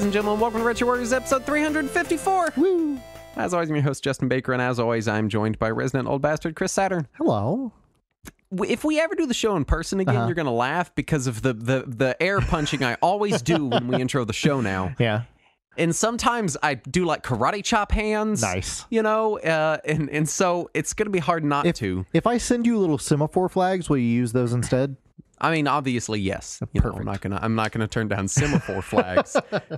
Ladies and gentlemen, welcome to Retro Warriors episode 354. Woo! As always, I'm your host, Justin Baker, and as always, I'm joined by resident old bastard Chris Saturn. Hello. If we ever do the show in person again, Uh-huh. you're going to laugh because of the, the, the air punching I always do when we intro the show now. Yeah. And sometimes I do like karate chop hands. Nice. You know, uh, and, and so it's going to be hard not If, to. if I send you little semaphore flags, will you use those instead? I mean, obviously, yes. You know, I'm not gonna. I'm not gonna turn down semaphore flags,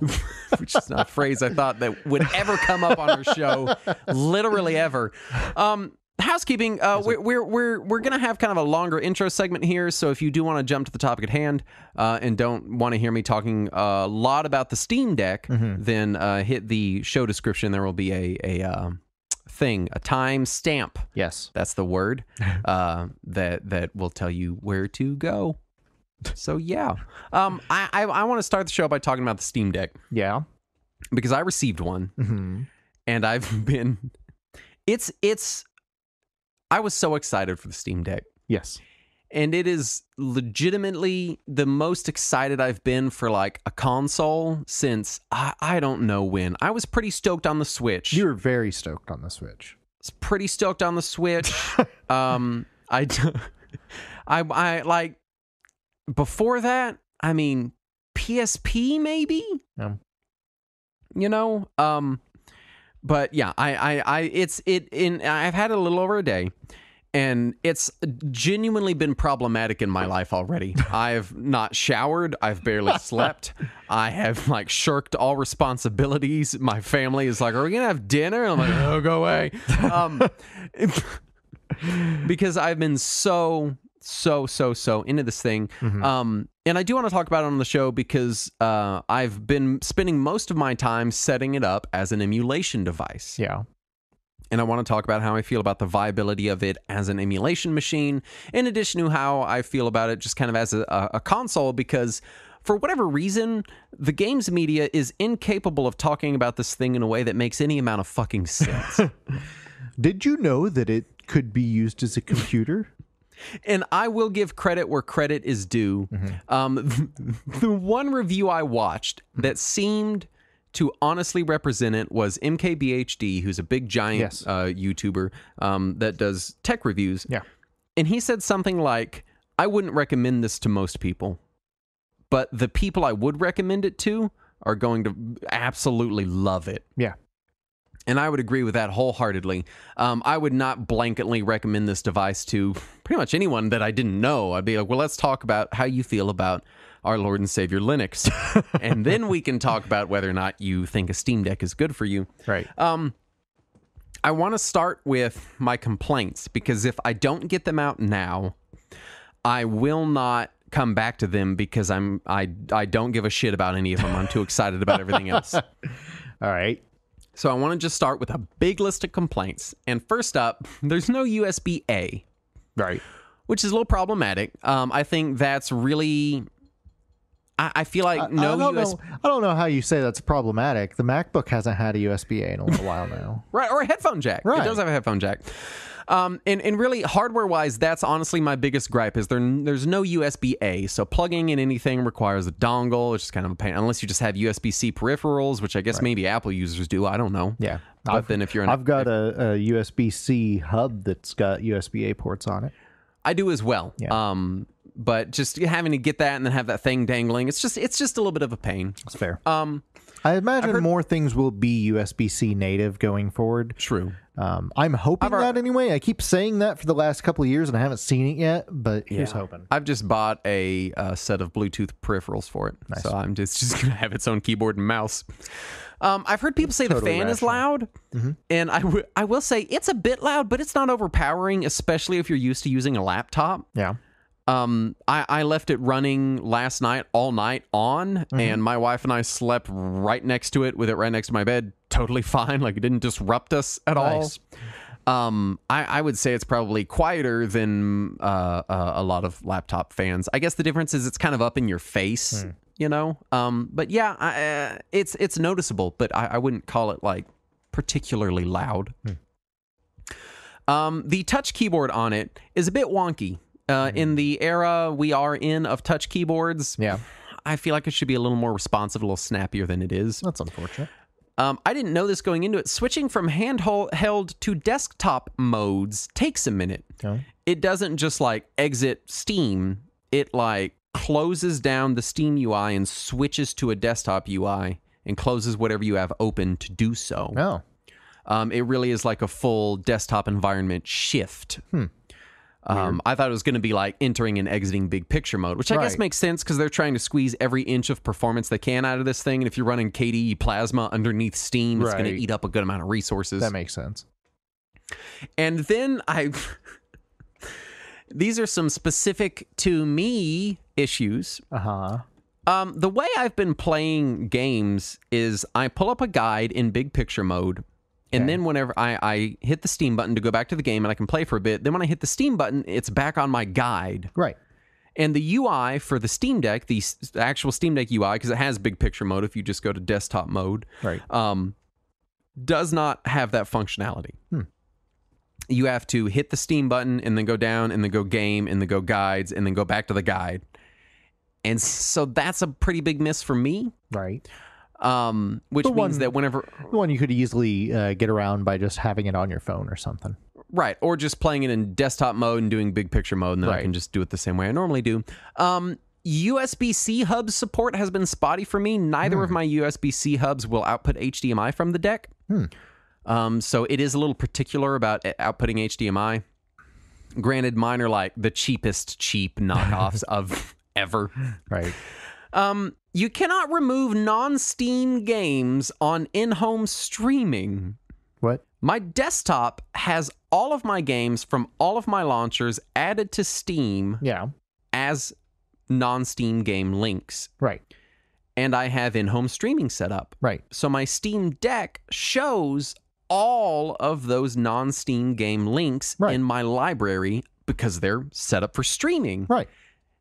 which is not a phrase I thought that would ever come up on our show, literally ever. Um, housekeeping. Uh, we're we're we're we're gonna have kind of a longer intro segment here. So if you do want to jump to the topic at hand uh, and don't want to hear me talking a lot about the Steam Deck, then uh, hit the show description. There will be a a um, thing, a time stamp Yes. that's the word uh, that that will tell you where to go. So yeah, um, I I, I want to start the show by talking about the Steam Deck Yeah. because I received one hmm and I've been it's it's I was so excited for the Steam Deck Yes. And it is legitimately the most excited I've been for like a console since I, I don't know when. I was pretty stoked on the Switch. You were very stoked on the Switch. was pretty stoked on the Switch. um, I, I, I like before that. I mean, PSP maybe. Yeah. You know, um, but yeah, I, I, I, it's it in. I've had it a little over a day. And it's genuinely been problematic in my life already. I've not showered. I've barely slept. I have like shirked all responsibilities. My family is like, "Are we gonna have dinner?" And I'm like, "Oh, go away," um, because I've been so, so, so, so into this thing. Um, and I do want to talk about it on the show because uh, I've been spending most of my time setting it up as an emulation device Yeah. And I want to talk about how I feel about the viability of it as an emulation machine, in addition to how I feel about it just kind of as a, a, console, because for whatever reason, the games media is incapable of talking about this thing in a way that makes any amount of fucking sense. Did you know that it could be used as a computer? and I will give credit where credit is due. Um, the one review I watched that seemed to honestly represent it was MKBHD, who's a big giant Yes. uh, YouTuber um, that does tech reviews. Yeah. And he said something like, I wouldn't recommend this to most people, but the people I would recommend it to are going to absolutely love it. Yeah. And I would agree with that wholeheartedly. Um, I would not blanketly recommend this device to pretty much anyone that I didn't know. I'd be like, well, let's talk about how you feel about our Lord and Savior Linux. and then we can talk about whether or not you think a Steam Deck is good for you. Right. Um, I want to start with my complaints because if I don't get them out now, I will not come back to them because I'm I I don't give a shit about any of them. I'm too excited about everything else. All right. So I want to just start with a big list of complaints. And first up, there's no USB A, Right. which is a little problematic. Um, I think that's really. I, I feel like no I don't USB know. I don't know how you say that's problematic. The MacBook hasn't had a USB A in a little while now. Right, or a headphone jack. Right. It does have a headphone jack. Um, and, and really, hardware wise, that's honestly my biggest gripe is there there's no USB A. So plugging in anything requires a dongle, which is kind of a pain, unless you just have USB C peripherals, which I guess maybe Apple users do. I don't know. Yeah. But I've, then if you're an, I've got a, a USB C hub that's got USB A ports on it. I do as well. Yeah. Um, but just having to get that and then have that thing dangling, it's just it's just a little bit of a pain. That's fair. Um, I imagine more things will be USB C native going forward. true. Um, I'm hoping I've that anyway. I keep saying that for the last couple of years, and I haven't seen it yet. But here's Yeah. hoping. I've just bought a, uh set of Bluetooth peripherals for it, so I'm just just gonna have its own keyboard and mouse. Um, I've heard people say the Totally fan is rational. loud, and I w- I will say it's a bit loud, but it's not overpowering, especially if you're used to using a laptop. Yeah. Um, I, I left it running last night all night on, Mm-hmm. and my wife and I slept right next to it with it right next to my bed, totally fine. Like it didn't disrupt us at Nice. all. Um, I, I would say it's probably quieter than uh, uh, a lot of laptop fans. I guess the difference is it's kind of up in your face, you know. Um, but yeah, I, uh, it's it's noticeable, but I, I wouldn't call it like particularly loud. Um, the touch keyboard on it is a bit wonky. Uh, In the era we are in of touch keyboards, Yeah. I feel like it should be a little more responsive, a little snappier than it is. That's unfortunate. Um, I didn't know this going into it. Switching from handheld held to desktop modes takes a minute. Okay. It doesn't just like exit Steam. It like closes down the Steam UI and switches to a desktop UI and closes whatever you have open to do so. Oh, Um, it really is like a full desktop environment shift. Hmm. Um, I thought it was going to be like entering and exiting big picture mode, which I guess makes sense because they're trying to squeeze every inch of performance they can out of this thing. And if you're running KDE Plasma underneath Steam, it's going to eat up a good amount of resources. that makes sense. And then I. These are some specific to me issues. Uh huh. Um, the way I've been playing games is I pull up a guide in big picture mode, and then whenever I, I hit the Steam button to go back to the game and I can play for a bit, then when I hit the Steam button, it's back on my guide. Right. And the UI for the Steam Deck, the s- the actual Steam Deck UI, because it has big picture mode if you just go to desktop mode, Right. um, does not have that functionality. Hmm. You have to hit the Steam button and then go down and then go game and then go guides and then go back to the guide. And so that's a pretty big miss for me, Right. Um, which The means one- that whenever, The one you could easily uh, get around by just having it on your phone or something. right, or just playing it in desktop mode and doing big picture mode, and then I can just do it the same way I normally do. Um, USB C hub support has been spotty for me. Neither of my USB C hubs will output HDMI from the deck. Hmm. Um, so it is a little particular about uh, outputting HDMI. Granted, mine are like the cheapest cheap knockoffs of ever. Right. Um, you cannot remove non-Steam games on in-home streaming. What? My desktop has all of my games from all of my launchers added to Steam Yeah. as non-Steam game links, Right. and I have in-home streaming set up. Right. So my Steam Deck shows all of those non-Steam game links Right. in my library because they're set up for streaming. Right.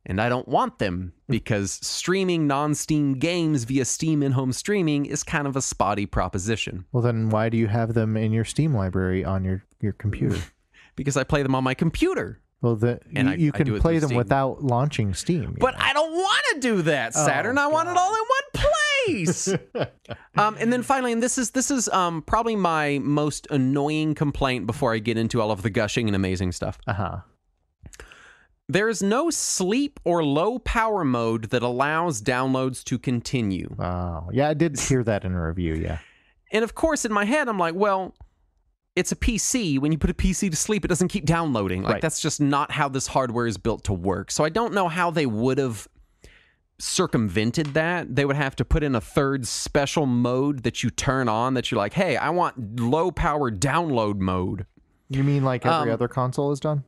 And I don't want them because streaming non-Steam games via Steam in-home streaming is kind of a spotty proposition Well, then why do you have them in your Steam library on your, your computer? because I play them on my computer. Well, the, And you, I- you can play them Steam. without launching Steam. But know? I don't want to do that, Saturn. I want it all in one place. um, and then finally, and this is this is um, probably my most annoying complaint before I get into all of the gushing and amazing stuff. uh-huh. There is no sleep or low power mode that allows downloads to continue. Oh, yeah, I did hear that in a review. Yeah. And of course, in my head, I'm like, well, it's a PC. When you put a PC to sleep, it doesn't keep downloading. Like, Right. that's just not how this hardware is built to work. So I don't know how they would have circumvented that. They would have to put in a third special mode that you turn on that you're like, hey, I want low power download mode. You mean like every Um, other console is done?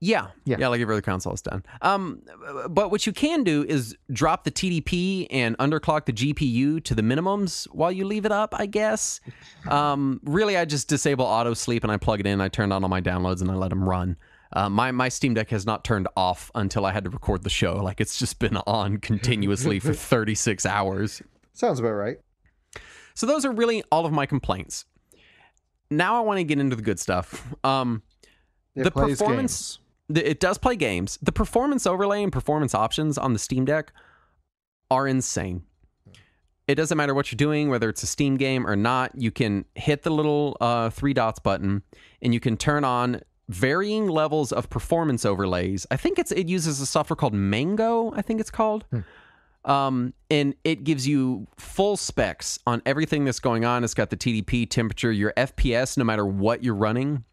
Yeah. Yeah. Yeah, like every other console is done. Um, but what you can do is drop the TDP and underclock the GPU to the minimums while you leave it up, I guess. Um, really, I just disable auto sleep and I plug it in. I turned on all my downloads and I let them run. Uh, my my Steam Deck has not turned off until I had to record the show. Like it's just been on continuously for 36 hours. Sounds about right. So those are really all of my complaints. Now I want to get into the good stuff. Um, It The performance- games. It does play games. The performance overlay and performance options on the Steam Deck are insane. It doesn't matter what you're doing, whether it's a Steam game or not. You can hit the little uh, three dots button, and you can turn on varying levels of performance overlays. I think it's it uses a software called Mango. I think it's called. Um, and it gives you full specs on everything that's going on. It's got the TDP, temperature, your FPS, no matter what you're running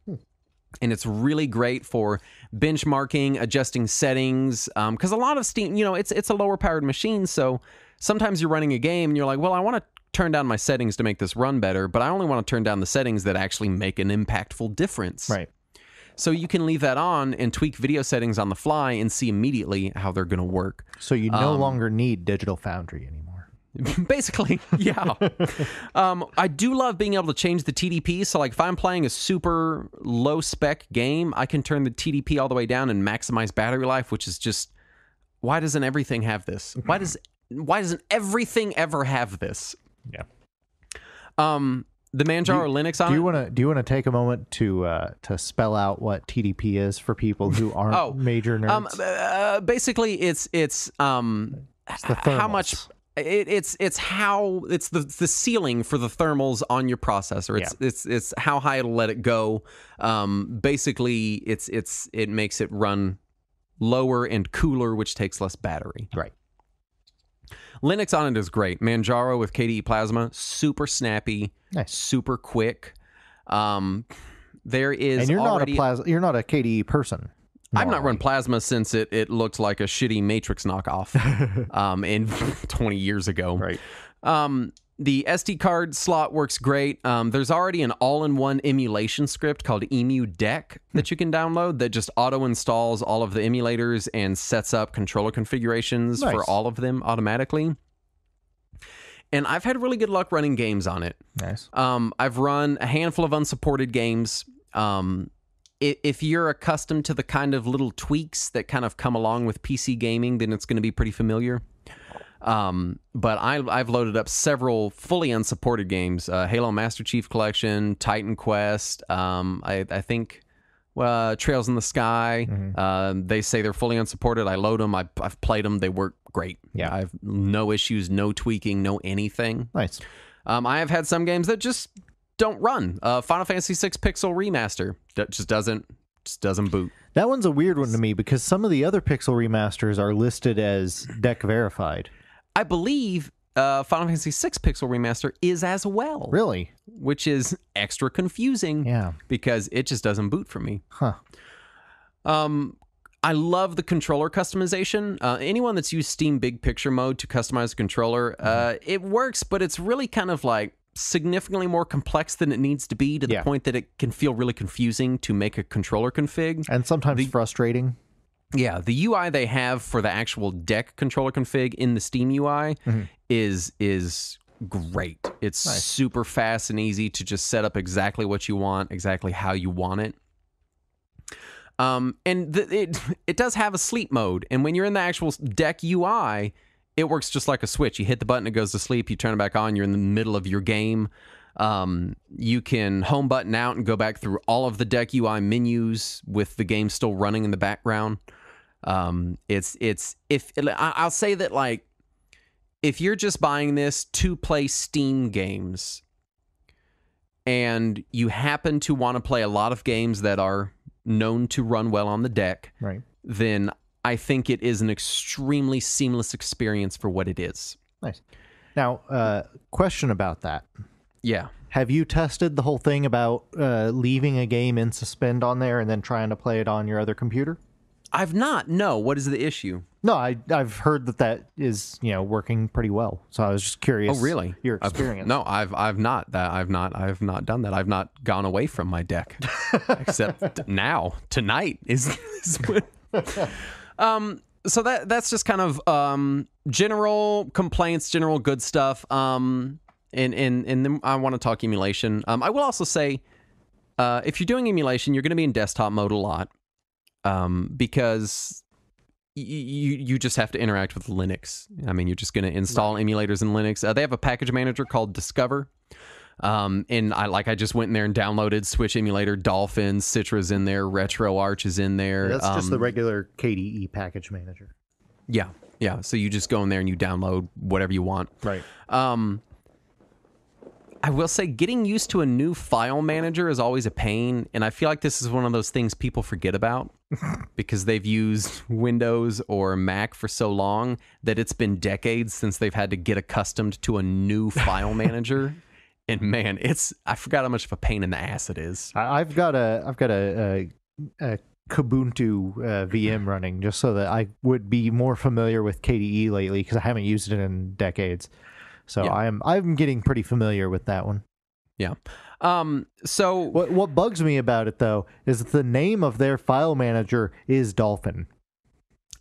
and it's really great for benchmarking, adjusting settings. Because a lot of Steam, you know, it's it's a lower powered machine, so sometimes you're running a game and you're like, well, I want to turn down my settings to make this run better, but I only want to turn down the settings that actually make an impactful difference. Right. So you can leave that on and tweak video settings on the fly and see immediately how they're going to work. So you no Um, longer need Digital Foundry anymore. Basically, yeah. um, I do love being able to change the TDP. So, like, if I'm playing a super low spec game, I can turn the TDP all the way down and maximize battery life, which is just why doesn't everything have this? Why does why doesn't everything ever have this? Yeah. Um, the Manjaro Linux on Do you want to do you want to take a moment to uh, to spell out what TDP is for people who aren't Oh, major nerds? Um, uh, basically, it's it's um, the how much thermals. It, it's it's how it's the the ceiling for the thermals on your processor. It's it's it's how high it'll let it go. Um, basically, it's it's it makes it run lower and cooler, which takes less battery. Right. Linux on it is great. Manjaro with KDE Plasma, super snappy, Nice. super quick. Um, there is And you're already, not a plasma. You're not a KDE person. I've not run. Plasma since it, it looked like a shitty Matrix knockoff um, in 20 years ago. Right. Um, the SD card slot works great. Um, there's already an all-in-one emulation script called Emu Deck that you can download that just auto installs all of the emulators and sets up controller configurations Nice. for all of them automatically. And I've had really good luck running games on it. Nice. Um, I've run a handful of unsupported games. Um, if you're accustomed to the kind of little tweaks that kind of come along with PC gaming, then it's going to be pretty familiar. Um, but I, I've loaded up several fully unsupported games: uh, Halo Master Chief Collection, Titan Quest. Um, I, I think uh, Trails in the Sky. Um, they say they're fully unsupported. I load them. I, I've played them. They work great. Yeah. I've no issues, no tweaking, no anything. Nice. Um, I have had some games that just don't run. Uh, Final Fantasy VI Pixel Remaster that just doesn't just doesn't boot. That one's a weird one to me because some of the other Pixel remasters are listed as deck verified. I believe uh, Final Fantasy VI Pixel Remaster is as well, Really? which is extra confusing Yeah. because it just doesn't boot for me. Huh. Um, I love the controller customization. Uh, anyone that's used Steam Big Picture mode to customize a controller, uh, it works, but it's really kind of like significantly more complex than it needs to be to the Yeah. point that it can feel really confusing to make a controller config. And sometimes frustrating. Yeah, the UI they have for the actual deck controller config in the Steam UI is is great. It's super fast and easy to just set up exactly what you want, exactly how you want it. Um, and the, it it does have a sleep mode, and when you're in the actual deck UI, it works just like a switch. You hit the button, it goes to sleep. You turn it back on, you're in the middle of your game. Um, you can home button out and go back through all of the deck UI menus with the game still running in the background. Um, it's it's if I'll say that like if you're just buying this to play Steam games and you happen to want to play a lot of games that are known to run well on the deck, Right. then I think it is an extremely seamless experience for what it is. Nice. Now, uh, question about that. Yeah. Have you tested the whole thing about uh, leaving a game in suspend on there and then trying to play it on your other computer? I've not. No. What is the issue? No, I I've heard that that is you know working pretty well. So I was just curious. Oh, really? Your I've- experience? no, I've I've not that I've not I've not done that. I've not gone away from my deck, except now tonight is. is when- um. So that that's just kind of um general complaints, general good stuff. Um. And and and then I want to talk emulation. Um. I will also say, uh, if you're doing emulation, you're going to be in desktop mode a lot, um, because you you just have to interact with Linux. I mean, you're just going to install emulators in Linux. Uh, they have a package manager called Discover. Um, and I like I just went in there and downloaded Switch emulator, Dolphin, Citra's in there, RetroArch is in there. That's just the Um, regular KDE package manager. yeah, yeah. So you just go in there and you download whatever you want. Right. Um, I will say getting used to a new file manager is always a pain, and I feel like this is one of those things people forget about because they've used Windows or Mac for so long that it's been decades since they've had to get accustomed to a new file manager. And man, it's I forgot how much of a pain in the ass it is. I, I've got a I've got a, a, a Kubuntu uh, VM running just so that I would be more familiar with KDE lately because I haven't used it in decades. So Yeah. I'm I'm getting pretty familiar with that one. Yeah. Um. So What what bugs me about it though is that the name of their file manager is Dolphin.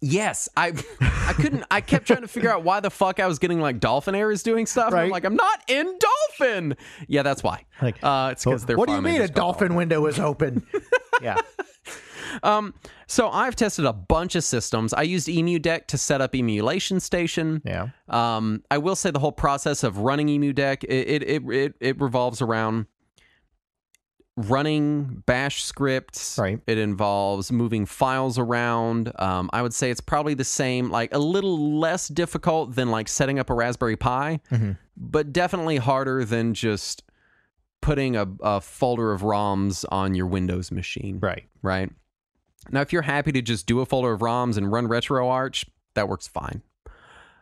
Yes, I I couldn't I kept trying to figure out why the fuck I was getting like dolphin errors doing stuff. and I'm Right. like, I'm not in dolphin. Yeah, that's why. Like, uh it's because they're what do you mean a dolphin window is open? yeah. Um so I've tested a bunch of systems. I used Emu Deck to set up emulation station. Yeah. Um I will say the whole process of running Emu Deck, it it it, it, it revolves around running bash scripts. Right. It involves moving files around. Um, I would say it's probably the same, like a little less difficult than like setting up a Raspberry Pi, Mhm. but definitely harder than just putting a, a folder of ROMs on your Windows machine. Right. Right. Now, if you're happy to just do a folder of ROMs and run RetroArch, that works fine.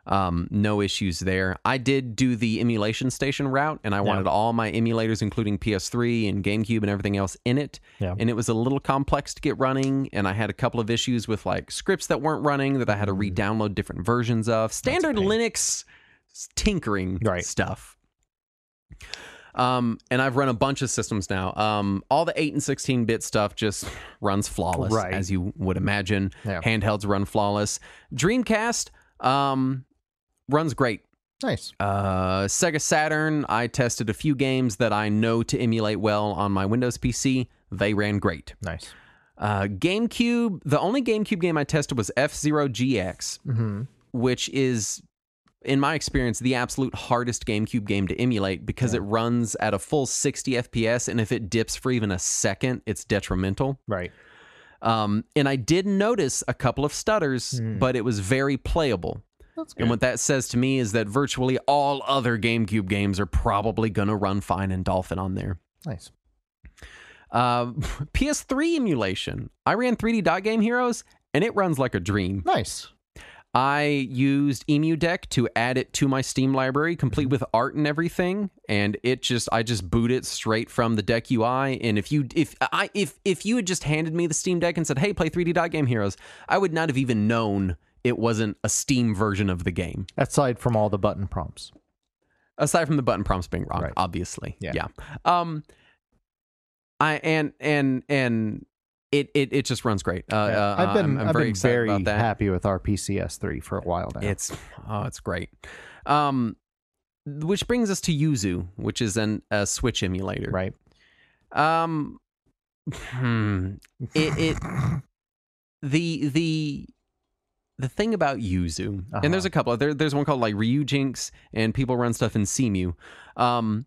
Um, no issues there. I did do the emulation station route, and I wanted all my emulators, including PS3 and GameCube and everything else, in it. Yeah. And it was a little complex to get running, and I had a couple of issues with like scripts that weren't running that I had to re-download different versions of. Standard. Linux tinkering Right. stuff. Um, and I've run a bunch of systems now. Um, all the 8 and 16 bit stuff just runs flawless, Right. as you would imagine. Yeah. Handhelds run flawless. Dreamcast um, runs great. Nice. Uh, Sega Saturn, I tested a few games that I know to emulate well on my Windows PC. They ran great. Nice. Uh, GameCube, the only GameCube game I tested was F Zero GX, Mm-hmm. which is, in my experience, the absolute hardest GameCube game to emulate because it runs at a full 60 FPS, and if it dips for even a second, it's detrimental. Right. Um, and I did notice a couple of stutters, but it was very playable. And what that says to me is that virtually all other GameCube games are probably going to run fine in Dolphin on there. Nice. Uh, PS3 emulation. I ran 3D Dot Game Heroes, and it runs like a dream. Nice. I used Emu Deck to add it to my Steam library, complete with art and everything, and it just I just boot it straight from the Deck UI. And if you if I if if you had just handed me the Steam Deck and said, "Hey, play 3D Dot Game Heroes," I would not have even known it wasn't a Steam version of the game. Aside from all the button prompts. aside from the button prompts being wrong Right. obviously Yeah. yeah. um i and and and it it, it just runs great uh, uh, I've been I'm, I'm I've very been very happy with RPCS3 for a while now. it's oh it's great um which brings us to yuzu which is an a switch emulator right. um hmm, it it the the the thing about Yuzu, Uh-huh. and there's a couple. There, there's one called like Ryujinx, and people run stuff in Cemu. Um,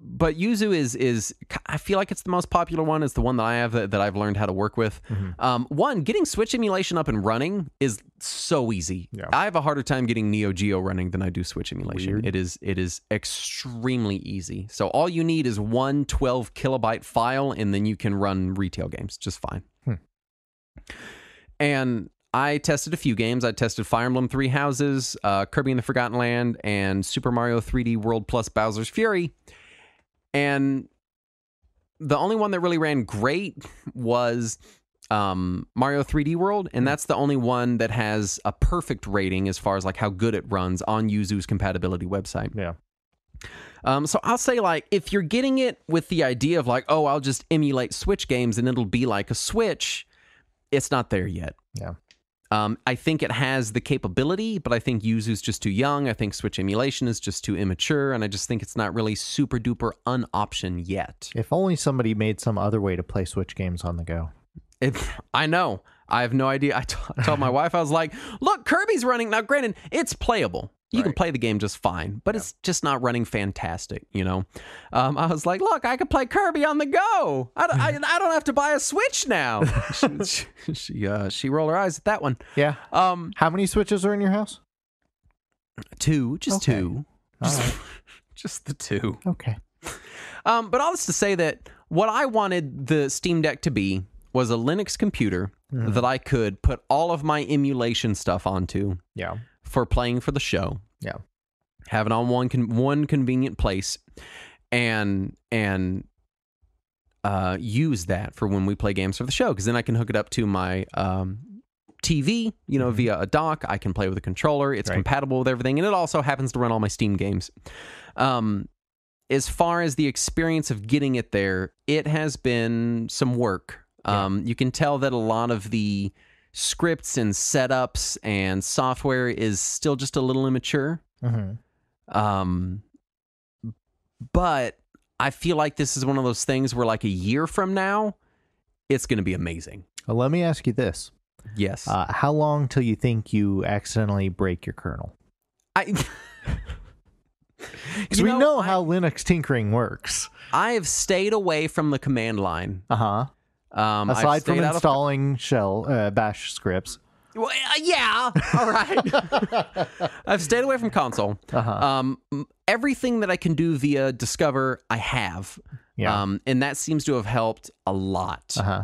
but Yuzu is is I feel like it's the most popular one. It's the one that I have that, that I've learned how to work with. Mhm. Um, one, getting Switch emulation up and running is so easy. Yeah. I have a harder time getting Neo Geo running than I do Switch emulation. Weird. It is it is extremely easy. So all you need is one 12 kilobyte file, and then you can run retail games just fine. Hmm. And I tested a few games. I tested Fire Emblem Three Houses, uh, Kirby and the Forgotten Land, and Super Mario 3D World plus Bowser's Fury. And the only one that really ran great was um, Mario 3D World, and that's the only one that has a perfect rating as far as like how good it runs on Yuzu's compatibility website. Yeah. Um, so I'll say like if you're getting it with the idea of like, oh, I'll just emulate Switch games and it'll be like a Switch, it's not there yet. Yeah. Um, I think it has the capability, but I think Yuzu's just too young. I think Switch emulation is just too immature, and I just think it's not really super duper an option yet. If only somebody made some other way to play Switch games on the go. If I know, I have no idea. I t- I told my wife, I was like, "Look, Kirby's running now. Granted, it's playable. You can play the game just fine, but it's just not running fantastic." You know, um, I was like, "Look, I can play Kirby on the go. I, don't- I, I don't have to buy a Switch now." she she uh, she rolled her eyes at that one. Yeah. Um, How many Switches are in your house? two, just Okay. two, just, right. just the two. Okay. Um, but all this to say that what I wanted the Steam Deck to be was a Linux computer that I could put all of my emulation stuff onto Yeah. For playing for the show. Yeah. Have it on one con- one convenient place, and and uh, use that for when we play games for the show. Because then I can hook it up to my um, TV, you know, via a dock. I can play with a controller. It's Right. compatible with everything, and it also happens to run all my Steam games. Um, as far as the experience of getting it there, it has been some work. Um, You can tell that a lot of the scripts and setups and software is still just a little immature. hmm Um, but I feel like this is one of those things where, like a year from now, it's going to be amazing. Well, let me ask you this: Yes, uh, How long till you think you accidentally break your kernel? I. Because we know, know I- how Linux tinkering works. I have stayed away from the command line. Uh huh. Um, I've Aside from out of- installing shell uh, bash scripts. Well, uh, yeah. All right. I've stayed away from console. Uh-huh. Um, everything that I can do via Discover, I have. Yeah. Um, and that seems to have helped a lot. Uh huh.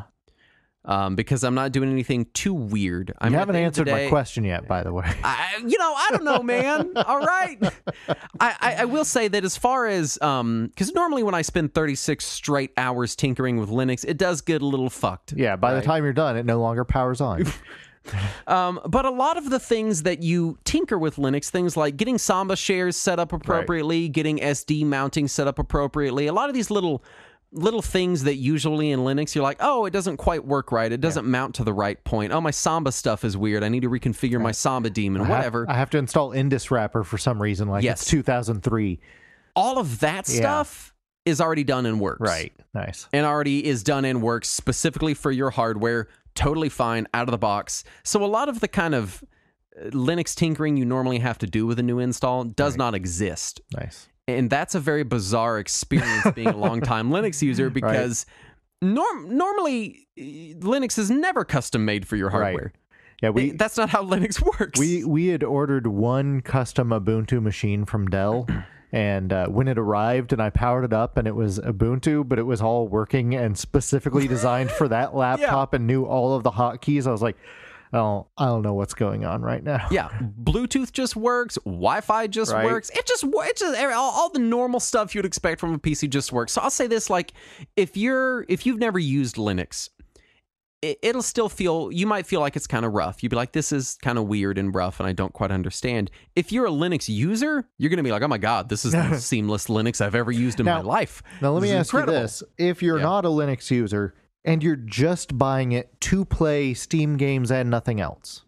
Um, because I'm not doing anything too weird. I You haven't the end of the answered my question yet, by the way. I, you know, I don't know, man. All right. I, I, I will say that as far as, um, because normally when I spend 36 straight hours tinkering with Linux, it does get a little fucked. Yeah. By the time you're done, it no longer powers on. Um, but a lot of the things that you tinker with Linux, things like getting Samba shares set up appropriately, getting SD mounting set up appropriately, a lot of these little little things that usually in Linux you're like, oh, it doesn't quite work right. It doesn't mount to the right point. Oh, my Samba stuff is weird. I need to reconfigure my Samba daemon. I have- Whatever. I have to install NDIS wrapper for some reason, like Yes. it's 2003. All of that Yeah. stuff is already done and works. Right. Nice. and already is done and works specifically for your hardware. Totally fine out of the box. So a lot of the kind of uh, Linux tinkering you normally have to do with a new install does not exist. Nice. And that's a very bizarre experience being a longtime Linux user because norm- normally uh, Linux is never custom made for your hardware. Yeah. We It- that's not how Linux works. we we had ordered one custom Ubuntu machine from Dell. And uh, when it arrived and I powered it up and it was Ubuntu, but it was all working and specifically designed for that laptop and knew all of the hotkeys, I was like, oh, I don't know what's going on right now. Yeah, Bluetooth just works. Wi-Fi just Right. works. It just it just all, all the normal stuff you'd expect from a PC just works. So I'll say this: like, if you're if you've never used Linux, it, it'll still feel you might feel like it's kind of rough. You'd be like, this is kind of weird and rough, and I don't quite understand. If you're a Linux user, you're gonna be like, oh my god, this is the seamless Linux I've ever used in my life. Now, let This me ask incredible. you this. If you're Yeah. not a Linux user and you're just buying it to play Steam games and nothing else,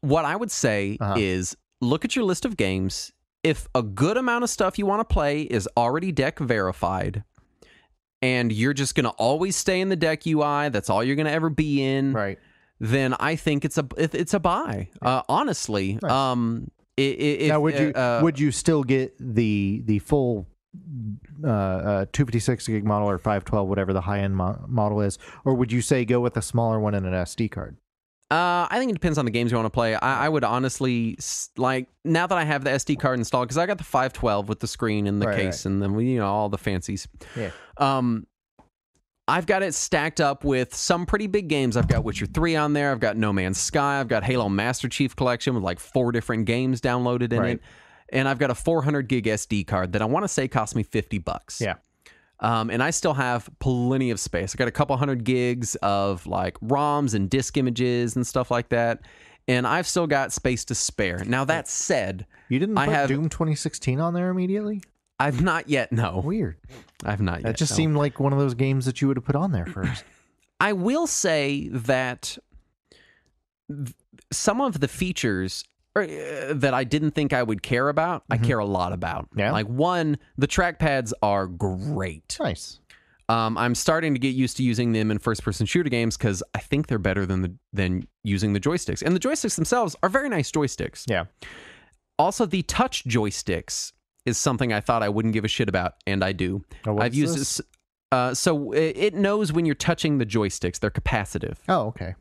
What I would say Uh-huh. is look at your list of games. If a good amount of stuff you want to play is already deck verified, and you're just going to always stay in the deck UI, that's all you're going to ever be in, right? then I think it's a it's a buy. Uh, honestly, Nice. um, if, now, would you uh, would you still get the the full uh, uh, 256 gig model or 512, whatever the high end mo- model is, or would you say go with a smaller one and an SD card? Uh, I think it depends on the games you want to play. I, I would honestly like now that I have the SD card installed because I got the 512 with the screen and the Right, case and then you know all the fancies. Yeah. Um, I've got it stacked up with some pretty big games. I've got Witcher 3 on there. I've got No Man's Sky. I've got Halo Master Chief Collection with like four different games downloaded in Right. it. And I've got a 400 gig SD card that I want to say cost me 50 bucks. Yeah. Um, and I still have plenty of space. I got a couple hundred gigs of like ROMs and disk images and stuff like that. And I've still got space to spare. Now, that said, You didn't I put have- Doom 2016 on there immediately? I've not yet, no. Weird. I've not yet. That just no. seemed like one of those games that you would have put on there first. I will say that th- some of the features uh, that I didn't think I would care about, I care a lot about. Mm-hmm. Yeah? Like one, the trackpads are great. nice. Um, I'm starting to get used to using them in first-person shooter games because I think they're better than the than using the joysticks. And the joysticks themselves are very nice joysticks. Yeah. Also, the touch joysticks is something I thought I wouldn't give a shit about, and I do. Oh, what's I've used this? this. Uh, so it it knows when you're touching the joysticks; they're capacitive. Oh, okay.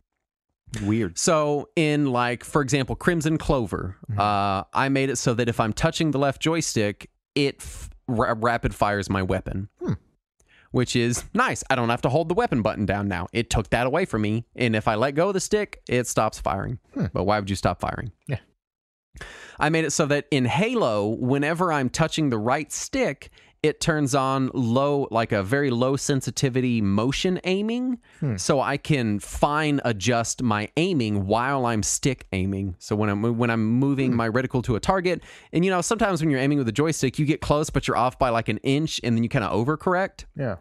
Weird. So in like, for example, Crimson Clover, Mm-hmm. uh, I made it so that if I'm touching the left joystick, it f- ra- rapid fires my weapon, Hmm. which is nice. I don't have to hold the weapon button down now. It took that away from me, and if I let go of the stick, it stops firing. Hmm. But why would you stop firing? Yeah. I made it so that in Halo, whenever I'm touching the right stick, it turns on low, like a very low sensitivity motion aiming. Hmm. So I can fine adjust my aiming while I'm stick aiming. So when I'm when I'm Hmm. moving my reticle to a target, and you know sometimes when you're aiming with a joystick, you get close, but you're off by like an inch, and then you kind of overcorrect. Yeah.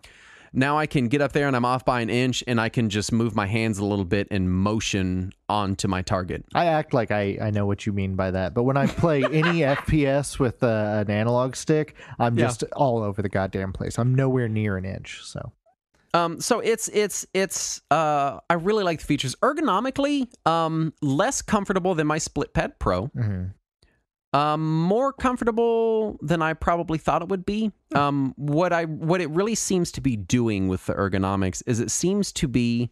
Now I can get up there and I'm off by an inch, and I can just move my hands a little bit and motion onto my target. I act like I, I know what you mean by that, but when I play any FPS with uh, an analog stick, I'm Yeah. just all over the goddamn place. I'm nowhere near an inch. So Um, so it's it's it's uh, I really like the features ergonomically. Um, less comfortable than my SplitPad Pro. Mhm. Um, more comfortable than I probably thought it would be. Um, what I what it really seems to be doing with the ergonomics is it seems to be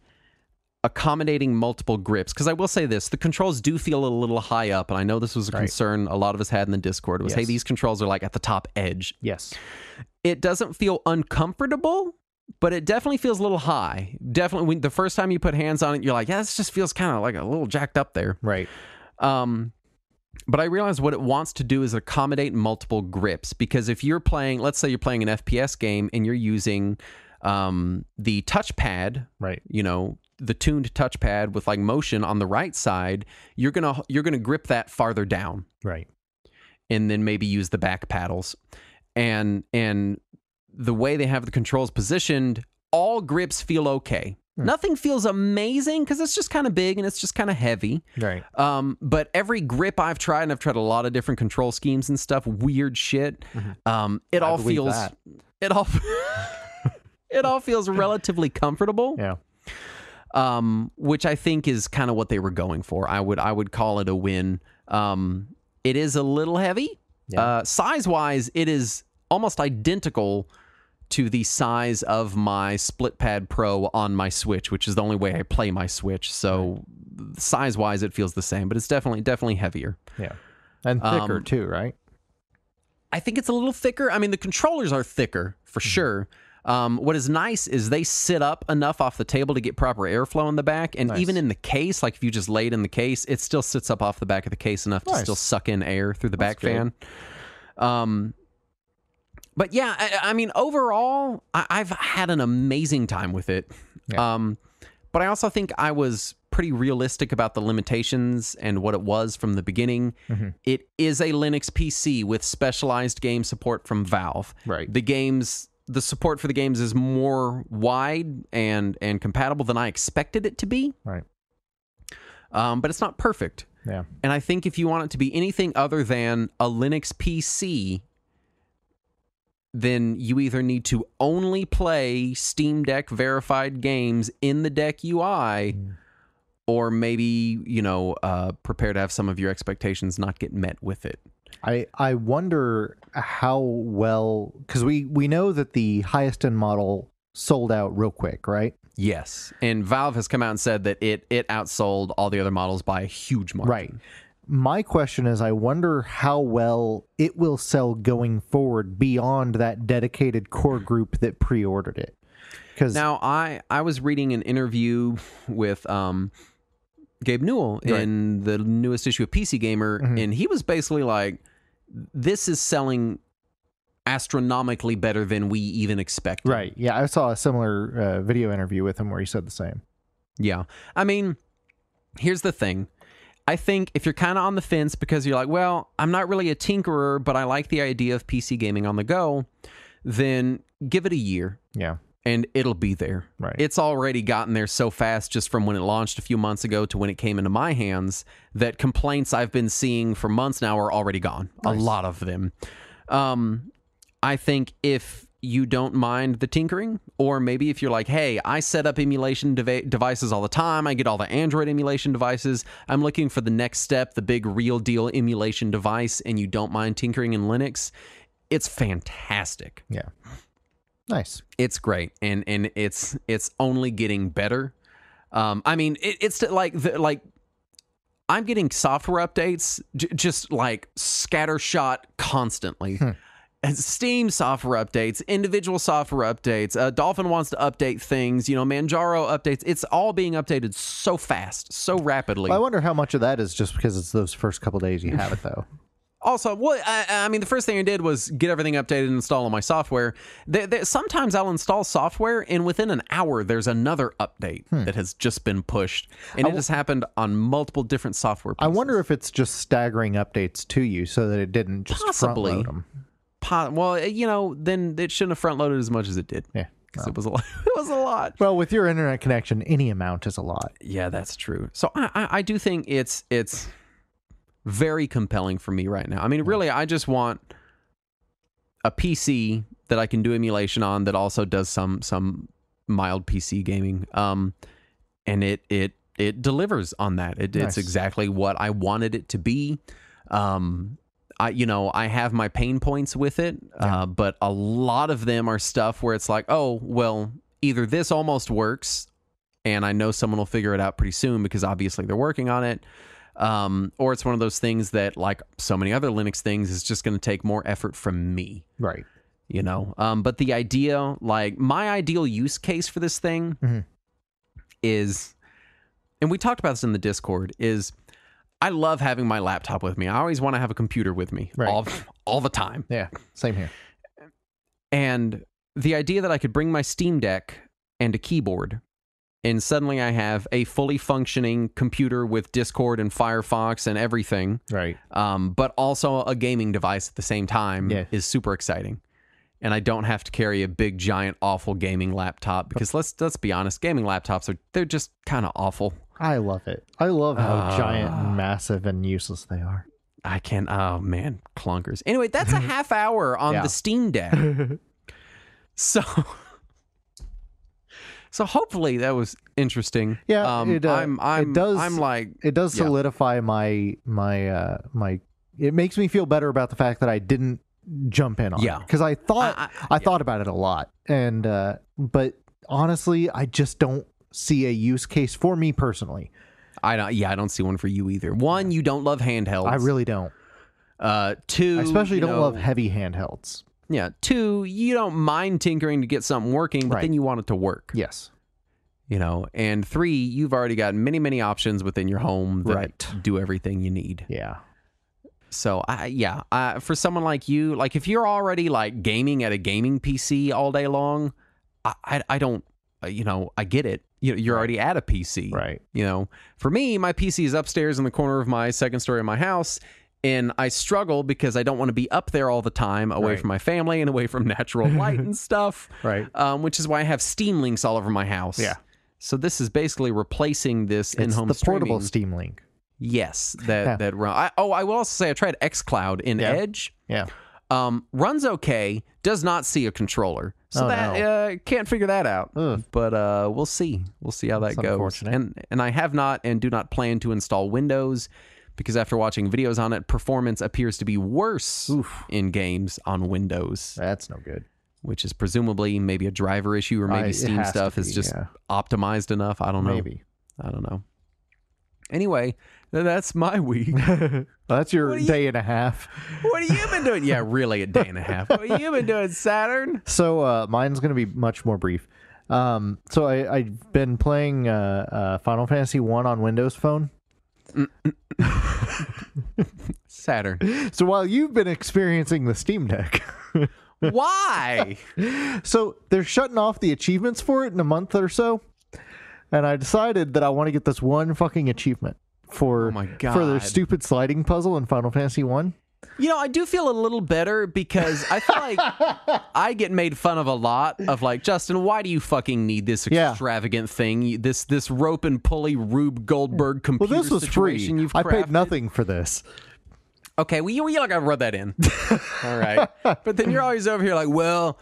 accommodating multiple grips. Because I will say this, the controls do feel a little high up, and I know this was a Right. concern a lot of us had in the Discord. Was hey, these controls are like at the top edge. Yes. It doesn't feel uncomfortable. But it definitely feels a little high. Definitely, when the first time you put hands on it, you're like, "Yeah, this just feels kind of like a little jacked up there." Right. Um, but I realized what it wants to do is accommodate multiple grips because if you're playing, let's say you're playing an FPS game and you're using um, the touchpad, Right. you know, the tuned touchpad with like motion on the right side, you're gonna you're gonna grip that farther down Right. and then maybe use the back paddles. And and the way they have the controls positioned, all grips feel okay. Nothing feels amazing because it's just kind of big and it's just kind of heavy. Right. Um, but every grip I've tried, and I've tried a lot of different control schemes and stuff, weird shit. Um, it all feels that. it all it all feels relatively comfortable. Yeah. Um, which I think is kind of what they were going for. I would I would call it a win. Um, it is a little heavy. Yeah. Uh, size wise, it is almost identical to the size of my Split Pad Pro on my Switch, which is the only way I play my Switch. So size wise, it feels the same, but it's definitely definitely heavier. Yeah. And thicker Um, too, right? I think it's a little thicker. I mean, the controllers are thicker for Mm-hmm. sure. Um, what is nice is they sit up enough off the table to get proper airflow in the back, and Nice. even in the case, like if you just lay it in the case, it still sits up off the back of the case enough to still suck in air through the That's back good. fan. Um, but yeah, I, I mean, overall, I, I've had an amazing time with it. Yeah. Um, but I also think I was pretty realistic about the limitations and what it was from the beginning. Mm-hmm. It is a Linux PC with specialized game support from Valve. Right. The games, the support for the games is more wide and and compatible than I expected it to be. Right. Um, but it's not perfect. Yeah. And I think if you want it to be anything other than a Linux PC, then you either need to only play Steam Deck verified games in the Deck UI, or maybe, you know, uh, prepare to have some of your expectations not get met with it. I I wonder how well because we we know that the highest end model sold out real quick, right? Yes. And Valve has come out and said that it it outsold all the other models by a huge margin. Right. My question is I wonder how well it will sell going forward beyond that dedicated core group that pre-ordered it. Cuz Now, I I was reading an interview with um, Gabe Newell Right. in the newest issue of PC Gamer, and he was basically like, "This is selling astronomically better than we even expected." Right. Yeah, I saw a similar uh, video interview with him where he said the same. Yeah. I mean, here's the thing. I think if you're kind of on the fence because you're like, well, I'm not really a tinkerer, but I like the idea of PC gaming on the go, then give it a year Yeah. and it'll be there. Right. It's already gotten there so fast just from when it launched a few months ago to when it came into my hands that complaints I've been seeing for months now are already gone. A lot of them. Um, I think if you don't mind the tinkering, or maybe if you're like, hey, I set up emulation dev- devices all the time, I get all the Android emulation devices, I'm looking for the next step, the big real deal emulation device, and you don't mind tinkering in Linux, it's fantastic. Yeah. Nice. it's great and and it's it's only getting better. Um i mean it, it's like the, like i'm getting software updates j- just like scattershot constantly. And Steam software updates, individual software updates. Uh, Dolphin wants to update things. You know, Manjaro updates. It's all being updated so fast, so rapidly. Well, I wonder how much of that is just because it's those first couple days you have it though. Also, well, I, I mean, the first thing I did was get everything updated and install all my software. There- there- sometimes I'll install software, and within an hour, there's another update that has just been pushed, and it has happened on multiple different software. I wonder if it's just staggering updates to you so that it didn't just Possibly. front load them. Po- well, you know, then it shouldn't have front loaded as much as it did. Yeah. because it was a lot. It was a lot. Well, with your internet connection, any amount is a lot. Yeah, that's true. So I, I, I do think it's it's very compelling for me right now. I mean, really, I just want a PC that I can do emulation on that also does some some mild PC gaming. Um, and it it it delivers on that. It, Nice. It's exactly what I wanted it to be. Um, I you know I have my pain points with it, uh, but a lot of them are stuff where it's like, oh well, either this almost works, and I know someone will figure it out pretty soon because obviously they're working on it. Um, or it's one of those things that, like so many other Linux things, is just going to take more effort from me. Right. you know um but the idea like my ideal use case for this thing Mhm. is and we talked about this in the discord is i love having my laptop with me i always want to have a computer with me Right. all all the time Yeah. Same here. and the idea that i could bring my steam deck and a keyboard and suddenly i have a fully functioning computer with discord and firefox and everything Right. um, but also a gaming device at the same time Yeah. is super exciting. And I don't have to carry a big, giant, awful gaming laptop because let's let's be honest, gaming laptops are they're just kind of awful. I love it. I love how Ah. giant and massive and useless they are. I can oh man, clunkers. Anyway, that's a half hour on Yeah. the Steam Deck. So so hopefully that was interesting. Yeah, um, it, uh, I'm I'm it does- I'm like it does Yeah. solidify my my uh my it makes me feel better about the fact that I didn't jump in on Yeah. because I thought I- I, I- thought about it a lot and uh but honestly I just don't see a use case for me personally I don't yeah, I don't see one for you either. One, you don't love handhelds. I really don't uh two I especially you don't know, love heavy handhelds Yeah. Two, you don't mind tinkering to get something working, but Right. then you want it to work. yes You know. And three, you've already got many, many options within your home that Right. do everything you need. yeah So I yeah, uh, for someone like you, like if you're already like gaming at a gaming PC all day long, I I, I don't, uh, you know, I get it. You you're Right. already at a PC. right You know, for me, my PC is upstairs in the corner of my second story of my house. And I struggle because I don't want to be up there all the time, away Right. from my family and away from natural light and stuff. right Um, which is why I have Steam links all over my house. Yeah. So this is basically replacing this it's in-home the portable. Steam Link Yes, that Yeah. that run. I, oh, I will also say I tried XCloud in Yeah. Edge. yeah Um, runs okay. Does not see a controller, so Oh, that uh, can't figure that out. Ugh. But uh, we'll see. We'll see how that That's goes. And and I have not and do not plan to install Windows because after watching videos on it, performance appears to be worse Oof. in games on Windows, that's no good which is presumably maybe a driver issue or maybe I- Steam stuff is just yeah. optimized enough. I don't know. maybe I don't know. Anyway, that's my week. that's your you- day and a half what have you been doing? Yeah, really, a day and a half. What have you been doing, Saturn? So uh, mine's going to be much more brief. Um, so I, I've been playing uh, uh, Final Fantasy One on Windows Phone. Saturn. So while you've been experiencing the Steam Deck, Why? so they're shutting off the achievements for it in a month or so, and I decided that I want to get this one fucking achievement for Oh my for their stupid sliding puzzle in Final Fantasy One. You know, I do feel a little better because I feel like I get made fun of a lot of like, Justin, why do you fucking need this Yeah. extravagant thing? This this rope and pulley Rube Goldberg Well, computer this was free. situation you've I paid nothing for this. Okay, well, you, you like I rub that in. All right. But then you're always over here like, well,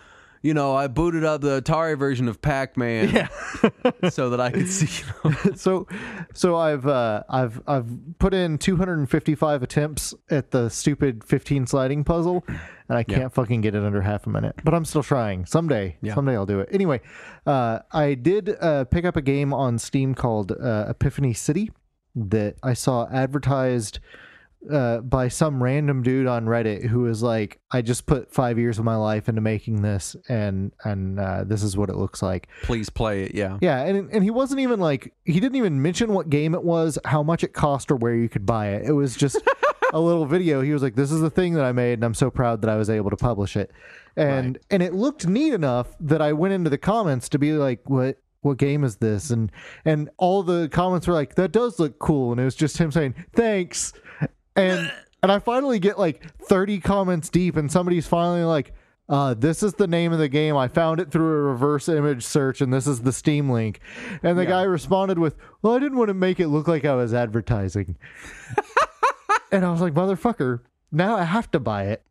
you know, I booted up the Atari version of Pac-Man Yeah. so that I could see. You know, so so I've uh, I've I've put in 255 attempts at the stupid 15 sliding puzzle, and I can't fucking get it under half a minute. But I'm still trying. Someday, Yeah. someday I'll do it. Anyway, uh, I did uh, pick up a game on Steam called uh, Epiphany City that I saw advertised. Uh, by some random dude on Reddit who was like, "I just put five years of my life into making this, and and uh, this is what it looks like." please play it. Yeah. Yeah, and and he wasn't even like he didn't even mention what game it was, how much it cost, or where you could buy it. It was just a little video. He was like, "This is the thing that I made, and I'm so proud that I was able to publish it." And and it looked neat enough that I went into the comments to be like, "What?" What game is this? And and all the comments were like, "That does look cool," and it was just him saying, "Thanks." And and I finally get like 30 comments deep, and somebody's finally like, uh, this is the name of the game. I found it through a reverse image search, and this is the Steam link. And the Yeah. guy responded with, Well, I didn't want to make it look like I was advertising. and I was like, Motherfucker, now I have to buy it.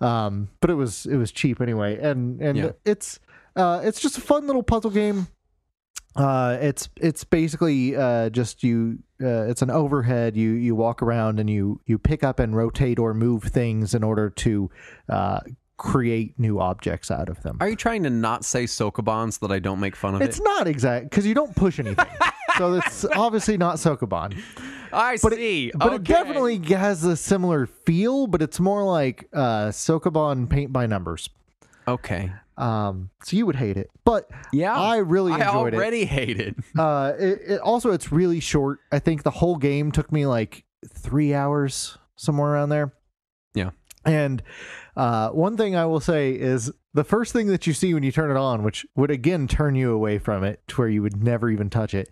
Um, but it was it was cheap anyway. And and Yeah. it's uh it's just a fun little puzzle game. Uh it's it's basically uh just you uh, it's an overhead. You you walk around and you you pick up and rotate or move things in order to uh, create new objects out of them. Are you trying to not say Sokoban so that I don't make fun of It's it? not exact because you don't push anything, so it's obviously not Sokoban. I But see. it, but it definitely has a similar feel, but it's more like uh, Sokoban paint by numbers. Okay. Um, so you would hate it, but Yeah. I really I enjoyed it. already hate it. Uh, it, it also it's really short. I think the whole game took me like three hours, somewhere around there. Yeah. And uh, one thing I will say is the first thing that you see when you turn it on, which would again turn you away from it to where you would never even touch it,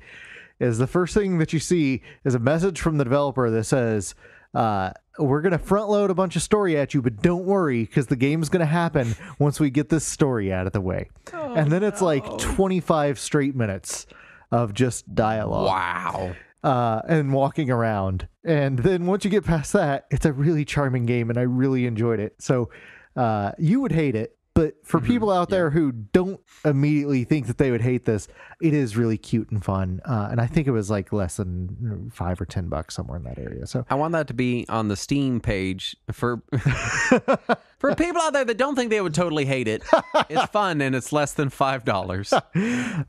is the first thing that you see is a message from the developer that says, uh, "We're gonna front load a bunch of story at you, but don't worry because the game's gonna happen once we get this story out of the way." and then it's like 25 straight minutes of just dialogue Wow. uh, and walking around. And then once you get past that, it's a really charming game, and I really enjoyed it. So uh, you would hate it, but for people out there who don't immediately think that they would hate this, it is really cute and fun. Uh, and I think it was like less than five or ten bucks somewhere in that area. So I want that to be on the Steam page for for people out there that don't think they would totally hate it. It's fun and it's less than five dollars.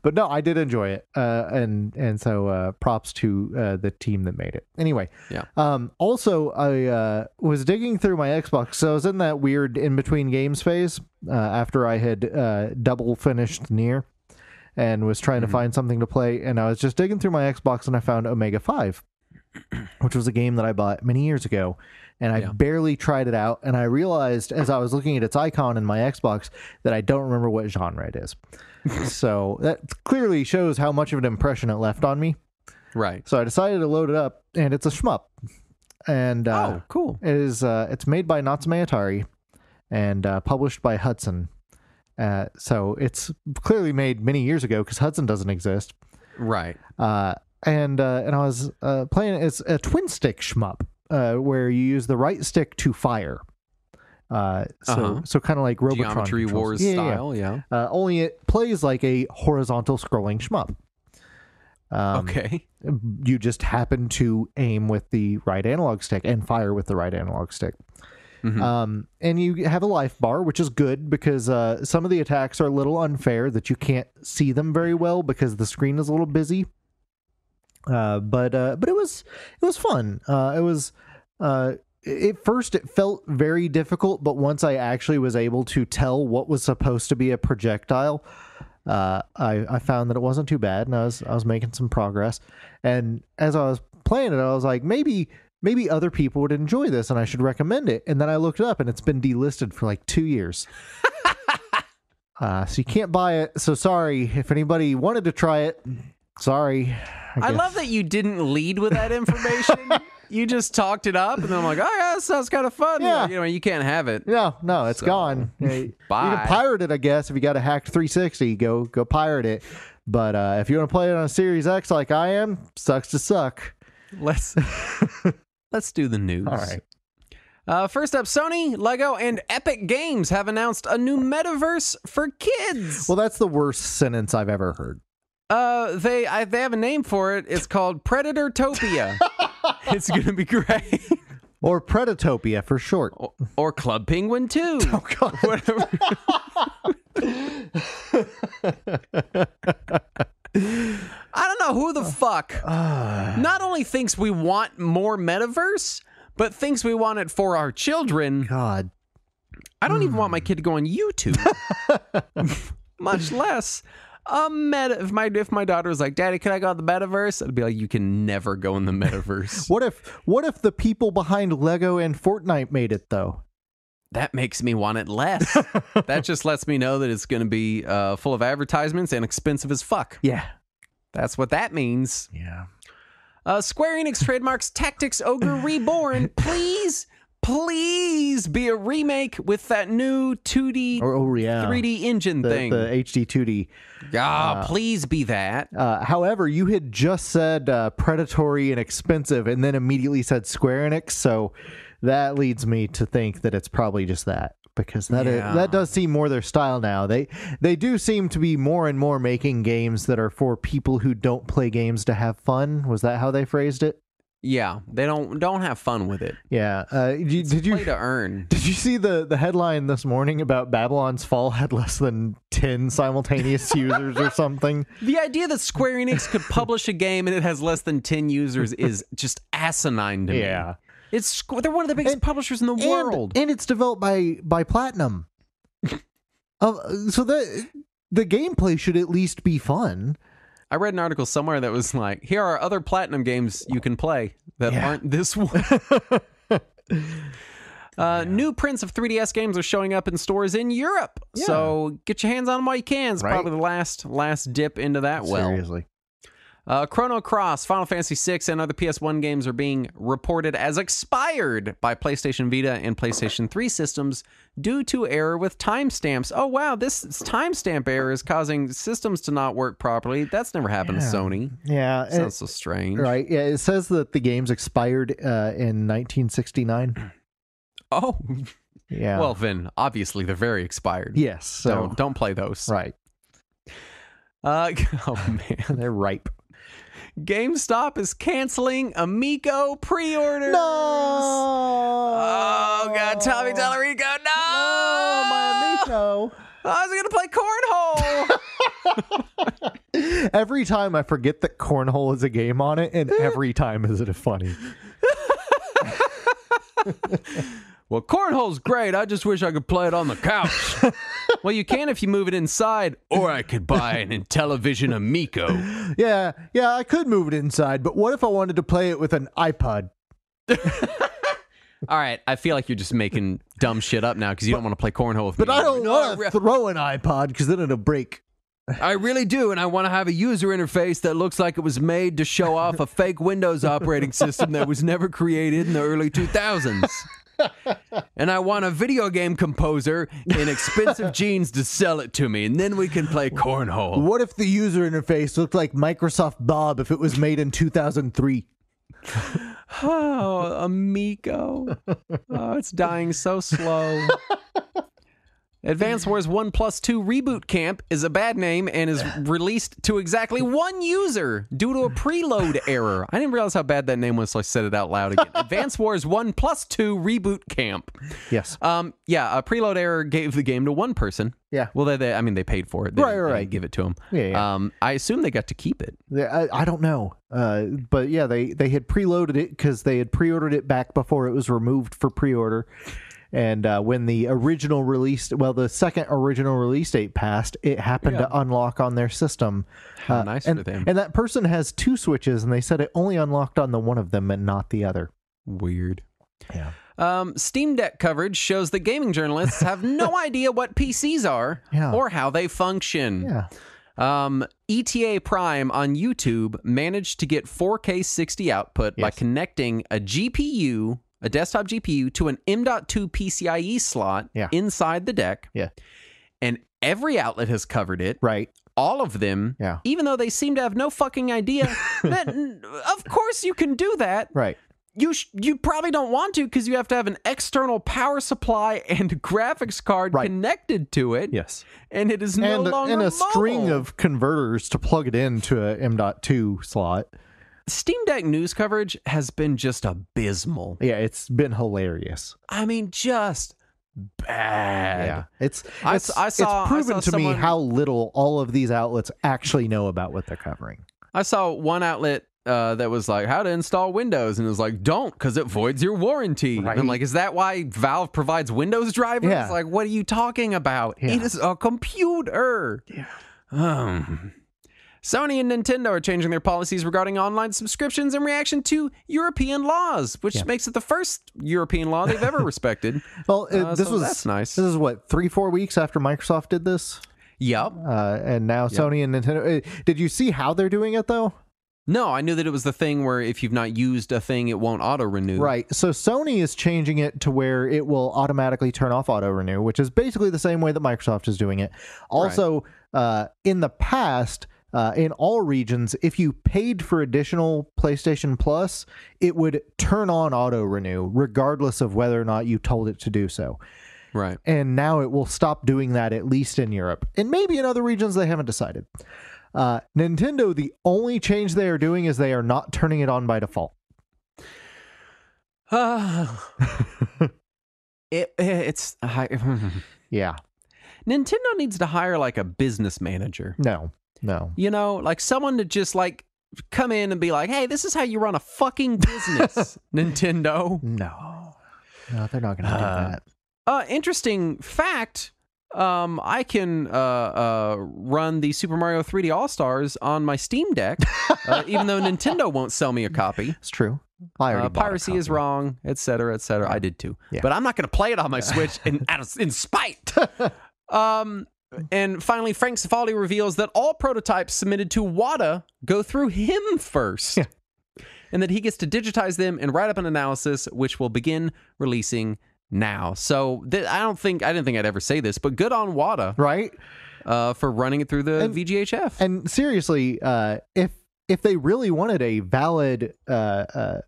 but no, I did enjoy it, uh, and and so uh, props to uh, the team that made it. Anyway, Yeah. Um, also, I uh, was digging through my Xbox, so I was in that weird in between games phase uh, after I had uh, double finished NieR, and was trying to find something to play, and I was just digging through my Xbox, and I found Omega Five, which was a game that I bought many years ago. And I Yeah. barely tried it out, and I realized as I was looking at its icon in my Xbox that I don't remember what genre it is. so that clearly shows how much of an impression it left on me. Right. So I decided to load it up, and it's a shmup. And uh, oh, cool. it is uh, it's made by Natsume Atari and uh, published by Hudson. Uh, so it's clearly made many years ago because Hudson doesn't exist. Right. Uh, and uh, and I was uh, playing. It's a twin stick shmup uh, where you use the right stick to fire. Uh, so Uh-huh. so kind of like Robotron Geometry controls. Wars Yeah, yeah, yeah. style. Yeah. Uh, only it plays like a horizontal scrolling shmup. Um, Okay. you just happen to aim with the right analog stick and fire with the right analog stick. Mhm. Um, and you have a life bar, which is good because uh, some of the attacks are a little unfair that you can't see them very well because the screen is a little busy. Uh, but uh, but it was it was fun. Uh, it was uh, at first it felt very difficult, but once I actually was able to tell what was supposed to be a projectile, uh, I, I found that it wasn't too bad, and I was I was making some progress. And as I was playing it, I was like, maybe maybe other people would enjoy this, and I should recommend it. And then I looked it up, and it's been delisted for like two years. uh, so you can't buy it. So sorry if anybody wanted to try it. Sorry. I guess. love that you didn't lead with that information. you just talked it up, and then I'm like, oh yeah, that sounds kind of fun. Yeah. You know, you can't have it. No, no, it's So, gone. Yeah, You can pirate it, I guess. If you got a hacked 360, go go pirate it. But uh, if you want to play it on a Series X like I am, sucks to suck. Let's let's do the news. All right. Uh, first up, Sony, Lego, and Epic Games have announced a new metaverse for kids. Well, that's the worst sentence I've ever heard. Uh, they I, they have a name for it. It's called Predatortopia. it's gonna be great. Or Predatopia for short. or, or Club Penguin too. Oh, God. Whatever. I don't know who the fuck Uh, not only thinks we want more metaverse, but thinks we want it for our children. God. I don't even want my kid to go on YouTube, much less a meta. If my if my daughter was like, "Daddy, can I go on the metaverse?" I'd be like, "You can never go in the metaverse." What if what if the people behind Lego and Fortnite made it though? that makes me want it less. that just lets me know that it's going to be uh, full of advertisements and expensive as fuck. Yeah. That's what that means. Yeah. Uh, Square Enix trademarks Tactics Ogre Reborn. Please, please be a remake with that new 2D, Or oh yeah. 3D engine the, thing. the HD 2D. Ah, please be that. Uh, however, you had just said uh, predatory and expensive, and then immediately said Square Enix, so that leads me to think that it's probably just that. because that is- Yeah. that does seem more their style now. They they do seem to be more and more making games that are for people who don't play games to have fun. Was that how they phrased it? Yeah, they don't don't have fun with it. Yeah. Uh, did you, did you Play to earn. did you see the the headline this morning about Babylon's Fall had less than ten simultaneous users or something? The idea that Square Enix could publish a game and it has less than 10 users is just asinine to me. Yeah. It's they're one of the biggest And- publishers in the and, world. and it's developed by by Platinum. uh, so the the gameplay should at least be fun. I read an article somewhere that was like, here are other platinum games you can play that Yeah. aren't this one. Uh, New prints of 3DS games are showing up in stores in Europe, Yeah. so get your hands on them while you can. It's Right. probably the last last dip into that well. Seriously. Uh, Chrono Cross, Final Fantasy VI, and other PS1 games are being reported as expired by PlayStation Vita and PlayStation 3 systems due to error with timestamps. Oh, wow, this timestamp error is causing systems to not work properly. That's never happened to Sony. Yeah. Sounds it- so strange. right. Yeah. It says that the games expired uh, in 1969. Oh, Yeah. well, then, obviously, they're very expired. yes. So Don't, don't play those. right. Uh, oh, man. They're ripe. GameStop is canceling Amico pre orders. No. Oh, God. Tommy Tallarico. No. Oh, my amigo. I was going to play Cornhole. Every time I forget that Cornhole is a game on it, and every time is it funny. well, Cornhole's great. I just wish I could play it on the couch. well, you can if you move it inside, or I could buy an Intellivision Amico. Yeah, yeah, I could move it inside, but what if I wanted to play it with an iPod? All right, I feel like you're just making dumb shit up now because you don't want to play cornhole with But me. I don't want to throw an iPod because then it'll break. I really do, and I want to have a user interface that looks like it was made to show off a fake Windows operating system that was never created in the early 2000s. and I want a video game composer in expensive jeans to sell it to me, and then we can play cornhole. What if the user interface looked like Microsoft Bob if it was made in 2003? Oh, Amico. Oh, it's dying so slow. Advance Wars 1 Plus 2 Reboot Camp is a bad name and is released to exactly one user due to a preload error. I didn't realize how bad that name was, so I said it out loud again. Advance Wars 1 Plus 2 Reboot Camp. Yes. Um, yeah, a preload error gave the game to one person. Yeah. Well, they, they I mean, they paid for it. They Right, right. Give it to them. Yeah, yeah. Um, I assume they got to keep it. Yeah, I, I don't know. Uh, but yeah, they, they had preloaded it because they had pre ordered it back before it was removed for pre order. And uh, when the original release, well, the second original release date passed, it happened to unlock on their system. How nice and, for them. And that person has two switches, and they said it only unlocked on the one of them and not the other. Weird. Yeah. Um, Steam Deck coverage shows that gaming journalists have no idea what PCs are Yeah. or how they function. Yeah. Um, ETA Prime on YouTube managed to get 4K 60 output by connecting a GPU, a desktop GPU, to an M.2 PCIe slot Yeah. inside the deck. Yeah. And every outlet has covered it. Right. All of them. Yeah. Even though they seem to have no fucking idea that, of course, you can do that Right. you sh- you probably don't want to because you have to have an external power supply and graphics card Right. connected to it. Yes. and it is no and, longer and a string of converters to plug it into a M.2 slot. Steam Deck news coverage has been just abysmal. Yeah, it's been hilarious. I mean, just bad. Yeah, it's I it's, s- I saw- it's proven saw to me how little all of these outlets actually know about what they're covering. I saw one outlet. Uh, that was like how to install Windows, and it was like don't because it voids your warranty. And I'm like, is that why Valve provides Windows drivers? Yeah. Like, what are you talking about? Yeah. It is a computer. Yeah. Um, Sony and Nintendo are changing their policies regarding online subscriptions in reaction to European laws, which Yeah. makes it the first European law they've ever respected. Well, it, Uh, this so was that's nice. This is what three, four weeks after Microsoft did this, Yep. uh, and now Sony and Nintendo. uh, Did you see how they're doing it though? No, I knew that it was the thing where if you've not used a thing, it won't auto renew. Right. So Sony is changing it to where it will automatically turn off auto renew, which is basically the same way that Microsoft is doing it. Also, uh, in the past, uh, in all regions, if you paid for additional PlayStation Plus, it would turn on auto renew, regardless of whether or not you told it to do so. Right. and now it will stop doing that at least in Europe, and maybe in other regions they haven't decided. Uh, Nintendo, the only change they are doing is they are not turning it on by default. it, it's I, Yeah, Nintendo needs to hire like a business manager. no, no. You know, like someone to just like come in and be like, "Hey, this is how you run a fucking business." Nintendo. No, no, they're not going to do Uh, that. Uh, interesting fact. Um, I can uh, uh, run the Super Mario 3D All Stars on my Steam Deck, uh, even though Nintendo won't sell me a copy. It's true. I Uh, piracy is wrong, et cetera, et cetera. I did too, Yeah. but I'm not going to play it on my Switch in of, in spite. um, and finally, Frank Cifaldi reveals that all prototypes submitted to WATA go through him first, Yeah. and that he gets to digitize them and write up an analysis, which will begin releasing now. So th- I don't think I didn't think I'd ever say this, but good on WATA Right? uh, for running it through the And- VGHF. And seriously, uh, if if they really wanted a valid uh, uh,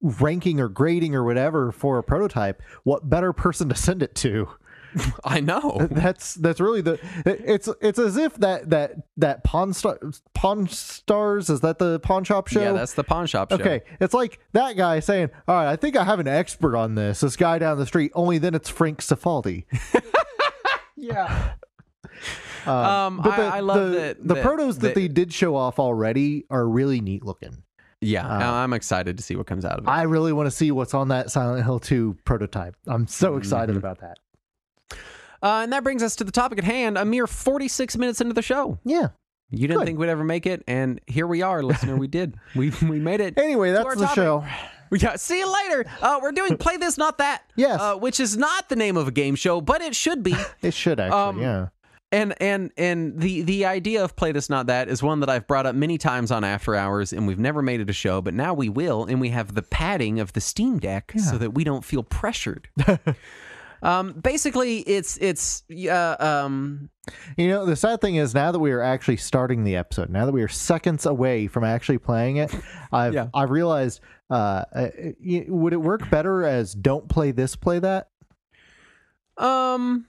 ranking or grading or whatever for a prototype, what better person to send it to? I know. That's that's really the. It's it's as if that that that pawn star pawn stars is that the pawn shop show? Yeah, that's the pawn shop show. Okay, it's like that guy saying, "All right, I think I have an expert on this." This guy down the street. Only then it's Frank Cifaldi. Yeah. Um, but I, I love the, that the that- protos that, that- they did show off already are really neat looking. Yeah, Uh, I'm excited to see what comes out of it. I really want to see what's on that Silent Hill 2 prototype. I'm so excited Mm-hmm. about that. Uh, and that brings us to the topic at hand. A mere 46 minutes into the show, Yeah. you didn't Good. think we'd ever make it, and here we are, listener. we did. We we made it. Anyway, that's the topic. show. Yeah, see you later. Uh, we're doing play this, not that. Yes. uh, which is not the name of a game show, but it should be. It should actually, Um, yeah. And and and the the idea of play this not that is one that I've brought up many times on After Hours, and we've never made it a show, but now we will, and we have the padding of the Steam Deck so that we don't feel pressured. Um, basically, it's it's uh, um, You know, the sad thing is now that we are actually starting the episode, now that we are seconds away from actually playing it, I've Yeah. I've realized uh, uh, would it work better as don't play this, play that? um,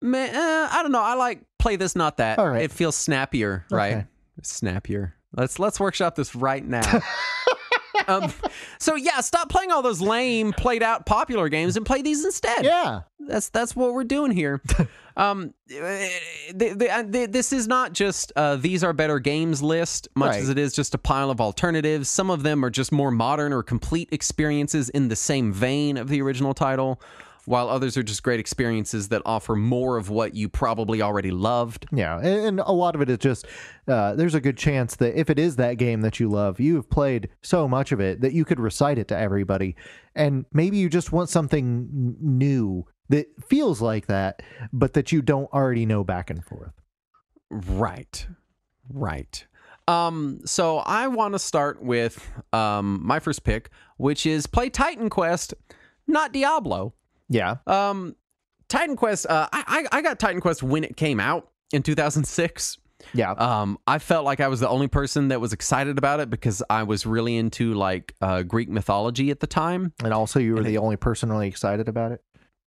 man, uh, I don't know. I like play this not that. All right. It feels snappier, right? Okay. Snappier. Let's let's workshop this right now. um, so yeah, stop playing all those lame, played out popular games and play these instead. Yeah. That's that's what we're doing here. um, the, the, uh, the, this is not just uh, these are better games list, much Right. as it is just a pile of alternatives. Some of them are just more modern or complete experiences in the same vein of the original title, while others are just great experiences that offer more of what you probably already loved. Yeah, and, a lot of it is just uh, there's a good chance that if it is that game that you love, you have played so much of it that you could recite it to everybody, and maybe you just want something new that feels like that, but that you don't already know back and forth. Right. Right. Um, so I want to start with um, my first pick, which is play Titan Quest, not Diablo. Yeah, Um, Titan Quest. Uh, I, I I got Titan Quest when it came out in 2006. yeah, Um, I felt like I was the only person that was excited about it because I was really into like uh, Greek mythology at the time. and also you were the only person really excited about it.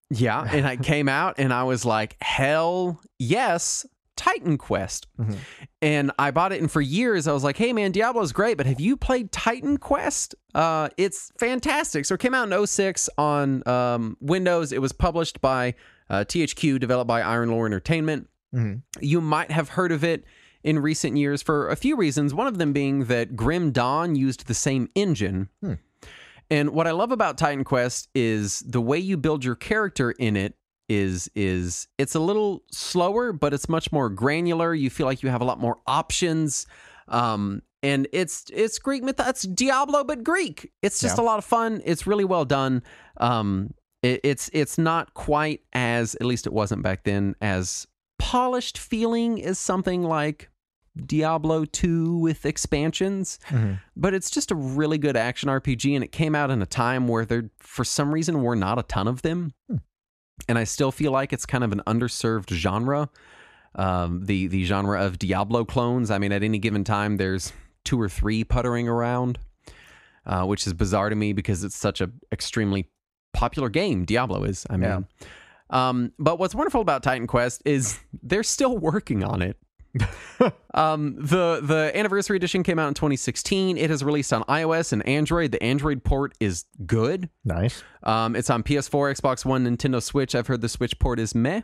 Yeah, and I came out and I was like, hell yes, Titan Quest. Mhm. And I bought it, and for years I was like, hey man, Diablo's great, but have you played Titan Quest? Uh, it's fantastic. So it came out in 06 on um, Windows. It was published by uh, THQ, developed by Iron Lore Entertainment. Mhm. You might have heard of it in recent years for a few reasons. One of them being that Grim Dawn used the same engine. Hmm. And what I love about Titan Quest is the way you build your character in it is is it's a little slower, but it's much more granular. You feel like you have a lot more options. Um, and it's it's Greek myth. It's Diablo, but Greek. It's just Yeah. a lot of fun. It's really well done. Um, it, it's it's not quite as at least it wasn't back then as polished feeling as something like Diablo 2 with expansions Mhm. but it's just a really good action RPG, and it came out in a time where there, for some reason, were not a ton of them, and I still feel like it's kind of an underserved genre. Um, the the genre of Diablo clones. I mean, at any given time, there's two or three puttering around, uh, which is bizarre to me because it's such a extremely popular game. Diablo is. I mean. Um, but what's wonderful about Titan Quest is they're still working on it. um, the the anniversary edition came out in 2016. It has released on iOS and Android. The Android port is good. Nice. Um, it's on PS4, Xbox One, Nintendo Switch. I've heard the Switch port is meh.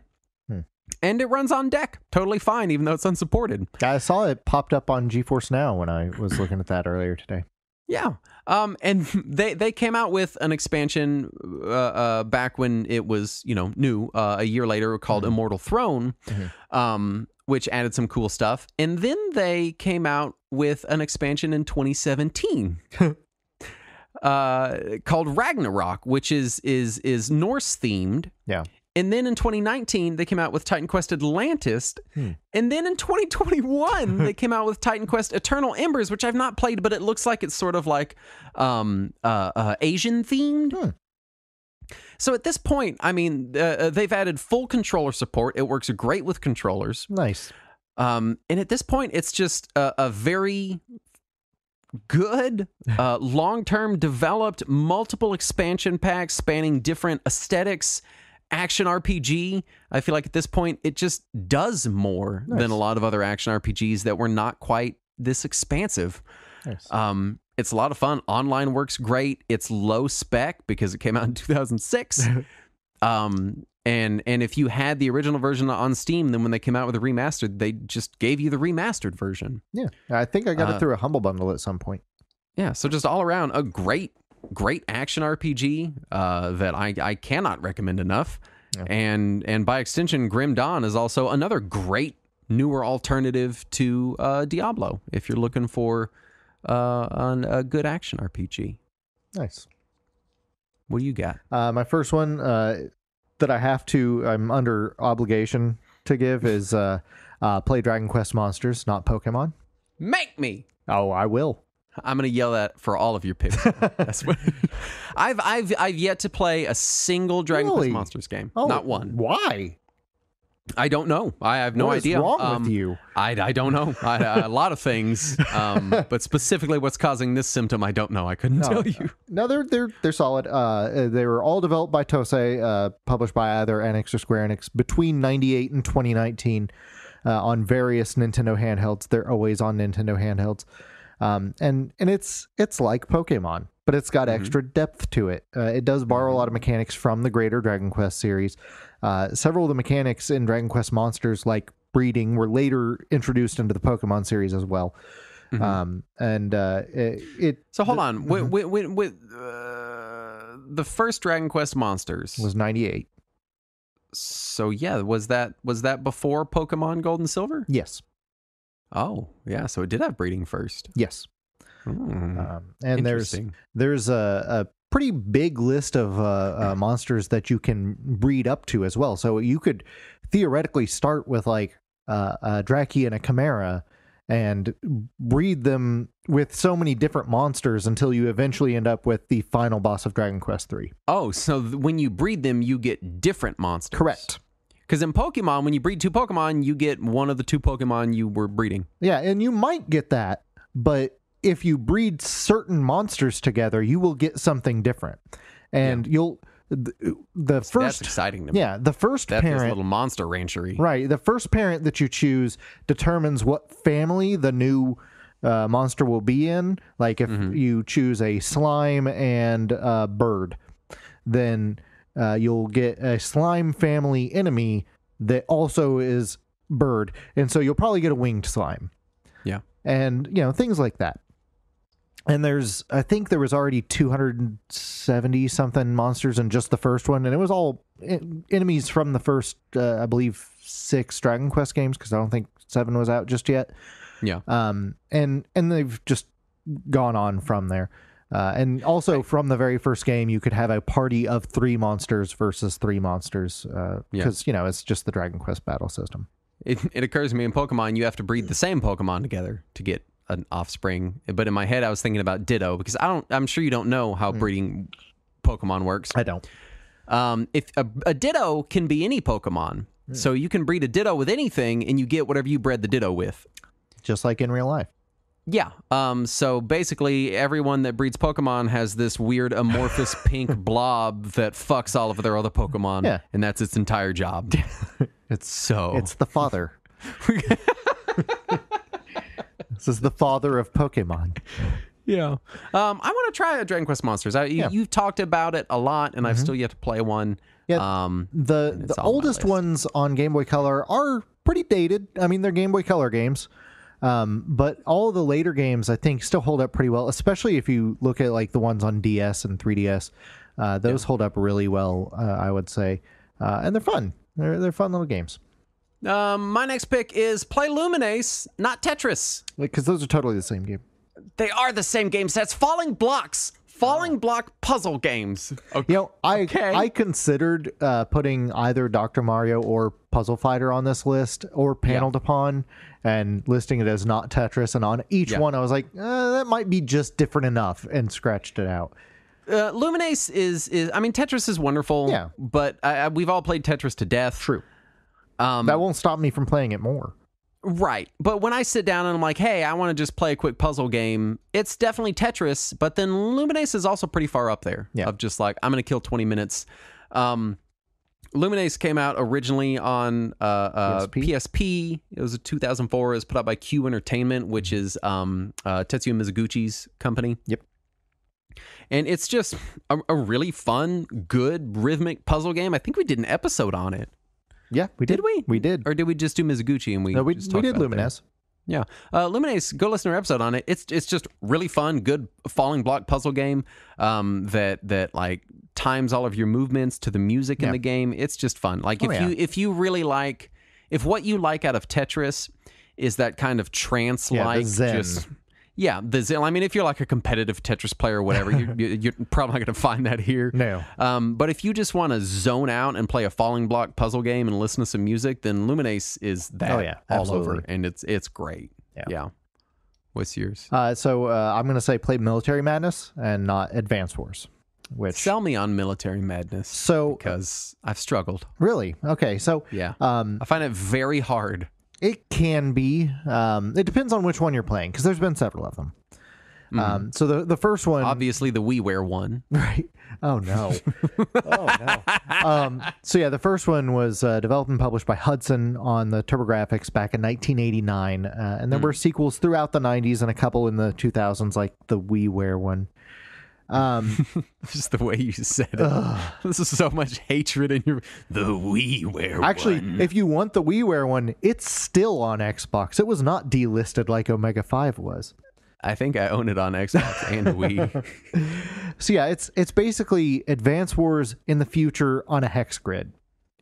Hmm. And it runs on deck totally fine, even though it's unsupported. I saw it popped up on GeForce Now when I was looking at that earlier today. Yeah. Um, and they they came out with an expansion uh, uh, back when it was you know new uh, a year later called Immortal Throne, um, which added some cool stuff. And then they came out with an expansion in 2017. Uh, called Ragnarok, which is is is Norse themed, Yeah. and then in 2019 they came out with Titan Quest Atlantis, Hmm. and then in 2021 they came out with Titan Quest Eternal Embers, which I've not played, but it looks like it's sort of like um, uh, uh, Asian themed. Hmm. So at this point, I mean, uh, uh, they've added full controller support. It works great with controllers. Nice. Um, and at this point, it's just a, a very good, uh, long term developed, multiple expansion packs spanning different aesthetics, action RPG. I feel like at this point, it just does more Nice. than a lot of other action RPGs that were not quite this expansive. Nice. Um, it's a lot of fun. Online works great. It's low spec because it came out in 2006. um, and and if you had the original version on Steam, then when they came out with the remastered, they just gave you the remastered version. yeah. I think I got Uh, it through a humble bundle at some point. Yeah, so just all around a great, great action RPG uh, that I, I cannot recommend enough. Yeah. And and by extension, Grim Dawn is also another great newer alternative to uh, Diablo if you're looking for uh, an, a good action RPG. Nice. What do you got? Uh, my first one uh, that I have to, I'm under obligation to give is uh, uh, play Dragon Quest Monsters, not Pokemon. Make me. Oh, I will. I'm gonna yell that for all of your picks. That's what I've I've I've yet to play a single Dragon Really? Quest Monsters game. Oh, Not one. Why? I don't know. I have no What idea. wrong Um, with you? I, I don't know. I, a lot of things, um, but specifically what's causing this symptom, I don't know. I couldn't tell you. No, they're they're they're solid. Uh, they were all developed by TOSE, uh, published by either Enix or Square Enix between '98 and 2019 uh, on various Nintendo handhelds. They're always on Nintendo handhelds, um, and and it's it's like Pokemon, but it's got extra depth to it. Uh, it does borrow a lot of mechanics from the greater Dragon Quest series. Uh, several of the mechanics in Dragon Quest monsters, like breeding, were later introduced into the Pokemon series as well. Um, and uh, it, it So hold on. With, with, with, with uh, the first Dragon Quest monsters. was 98. so yeah, was that was that before Pokemon Gold and Silver? Yes. Oh yeah, so it did have breeding first. Yes. Hmm. Um, and there's Interesting. there's a, a pretty big list of uh, uh, monsters that you can breed up to as well. So you could theoretically start with like uh, a Dracky and a Chimera and breed them with so many different monsters until you eventually end up with the final boss of Dragon Quest 3. Oh, so th- when you breed them, you get different monsters. Correct. Because in Pokemon, when you breed two Pokemon, you get one of the two Pokemon you were breeding. Yeah, and you might get that, but if you breed certain monsters together, you will get something different. And you'll the, the That's first exciting to me. yeah, the first That parent little monster ranchery. Right. The first parent that you choose determines what family the new uh, monster will be in. Like if Mm-hmm. you choose a slime and a bird, then uh, you'll get a slime family enemy that also is bird. And so you'll probably get a winged slime. Yeah. And, you know, things like that. And there's, I think there was already 270 something monsters in just the first one, and it was all en- enemies from the first, uh, I believe, six Dragon Quest games because I don't think seven was out just yet. Yeah. Um, and and they've just gone on from there. Uh, and also from the very first game, you could have a party of three monsters versus three monsters because you know it's just the Dragon Quest battle system. It, it occurs to me in Pokemon, you have to breed the same Pokemon together to get an offspring. But in my head, I was thinking about Ditto because I don't. I'm sure you don't know how breeding Pokemon works. I don't. Um, if a, a Ditto can be any Pokemon, so you can breed a Ditto with anything, and you get whatever you bred the Ditto with. Just like in real life. Yeah. Um. So basically, everyone that breeds Pokemon has this weird amorphous pink blob that fucks all of their other Pokemon. Yeah. And that's its entire job. It's So it's the father. this is the father of Pokemon. yeah. Um. I want to try a Dragon Quest Monsters. I, you, Yeah. You've talked about it a lot, and I've still yet to play one. Yeah. Um. The the oldest list. ones on Game Boy Color are pretty dated. I mean, they're Game Boy Color games. Um, but all the later games I think still hold up pretty well, especially if you look at like the ones on DS and 3DS. Uh, those hold up really well, uh, I would say, uh, and they're fun. They're they're fun little games Um. My next pick is play Lumines, not Tetris. because those are totally the same game. They are the same game sets. Falling blocks. Falling block puzzle games. Okay. You know, I Okay. I considered uh, putting either Dr. Mario or Puzzle Fighter on this list, or Panel de Pon, and listing it as not Tetris. And on each Yeah. one, I was like, uh, that might be just different enough, and scratched it out. uh, Lumines is is I mean Tetris is wonderful. Yeah. But I, we've all played Tetris to death. True. Um, That won't stop me from playing it more. right. But when I sit down and I'm like, hey, I want to just play a quick puzzle game, it's definitely Tetris. But then Lumines is also pretty far up there. Yeah. Of just like I'm gonna kill 20 minutes. Um, Lumines came out originally on uh, uh, PSP? PSP. It was a 2004. It was put out by Q Entertainment, which is um, uh, Tetsuya Mizuguchi's company. Yep. And it's just a, a really fun, good rhythmic puzzle game. I think we did an episode on it, Yeah, we did. Did we? We did. or did we just do Mizuguchi and we? no, we, just we did about it there? Lumines. Yeah, uh, Lumines. Go listen to our episode on it. It's it's just really fun, good falling block puzzle game um, that that like times all of your movements to the music in the game. It's just fun. Like if Oh, yeah. you if you really like if what you like out of Tetris is that kind of trance like zen. just yeah the zen. I mean, if you're like a competitive Tetris player or whatever, you, you, you're probably not going to find that here. No. Um, but if you just want to zone out and play a falling block puzzle game and listen to some music, then Lumines is that Oh, yeah, all over, and it's it's great. Yeah. What's yours? Uh, so uh, I'm going to say play Military Madness and not Advance Wars. Which Sell me on military madness so because I've struggled. really okay. So Yeah, um, I find it very hard. It can be. Um, it depends on which one you're playing because there's been several of them. Um, so the the first one, Obviously, the WiiWare one. right? Oh no! oh no! Um, so yeah, the first one was uh, developed and published by Hudson on the TurboGrafx back in 1989, uh, and there were sequels throughout the 90s and a couple in the 2000s, like the WiiWare one. Um, Just the way you said it. This is so much hatred in your the WiiWare. actually, one. Actually, if you want the WiiWare one, it's still on Xbox. It was not delisted like Omega Five was. I think I own it on Xbox and Wii. So yeah, it's it's basically Advance Wars in the future on a hex grid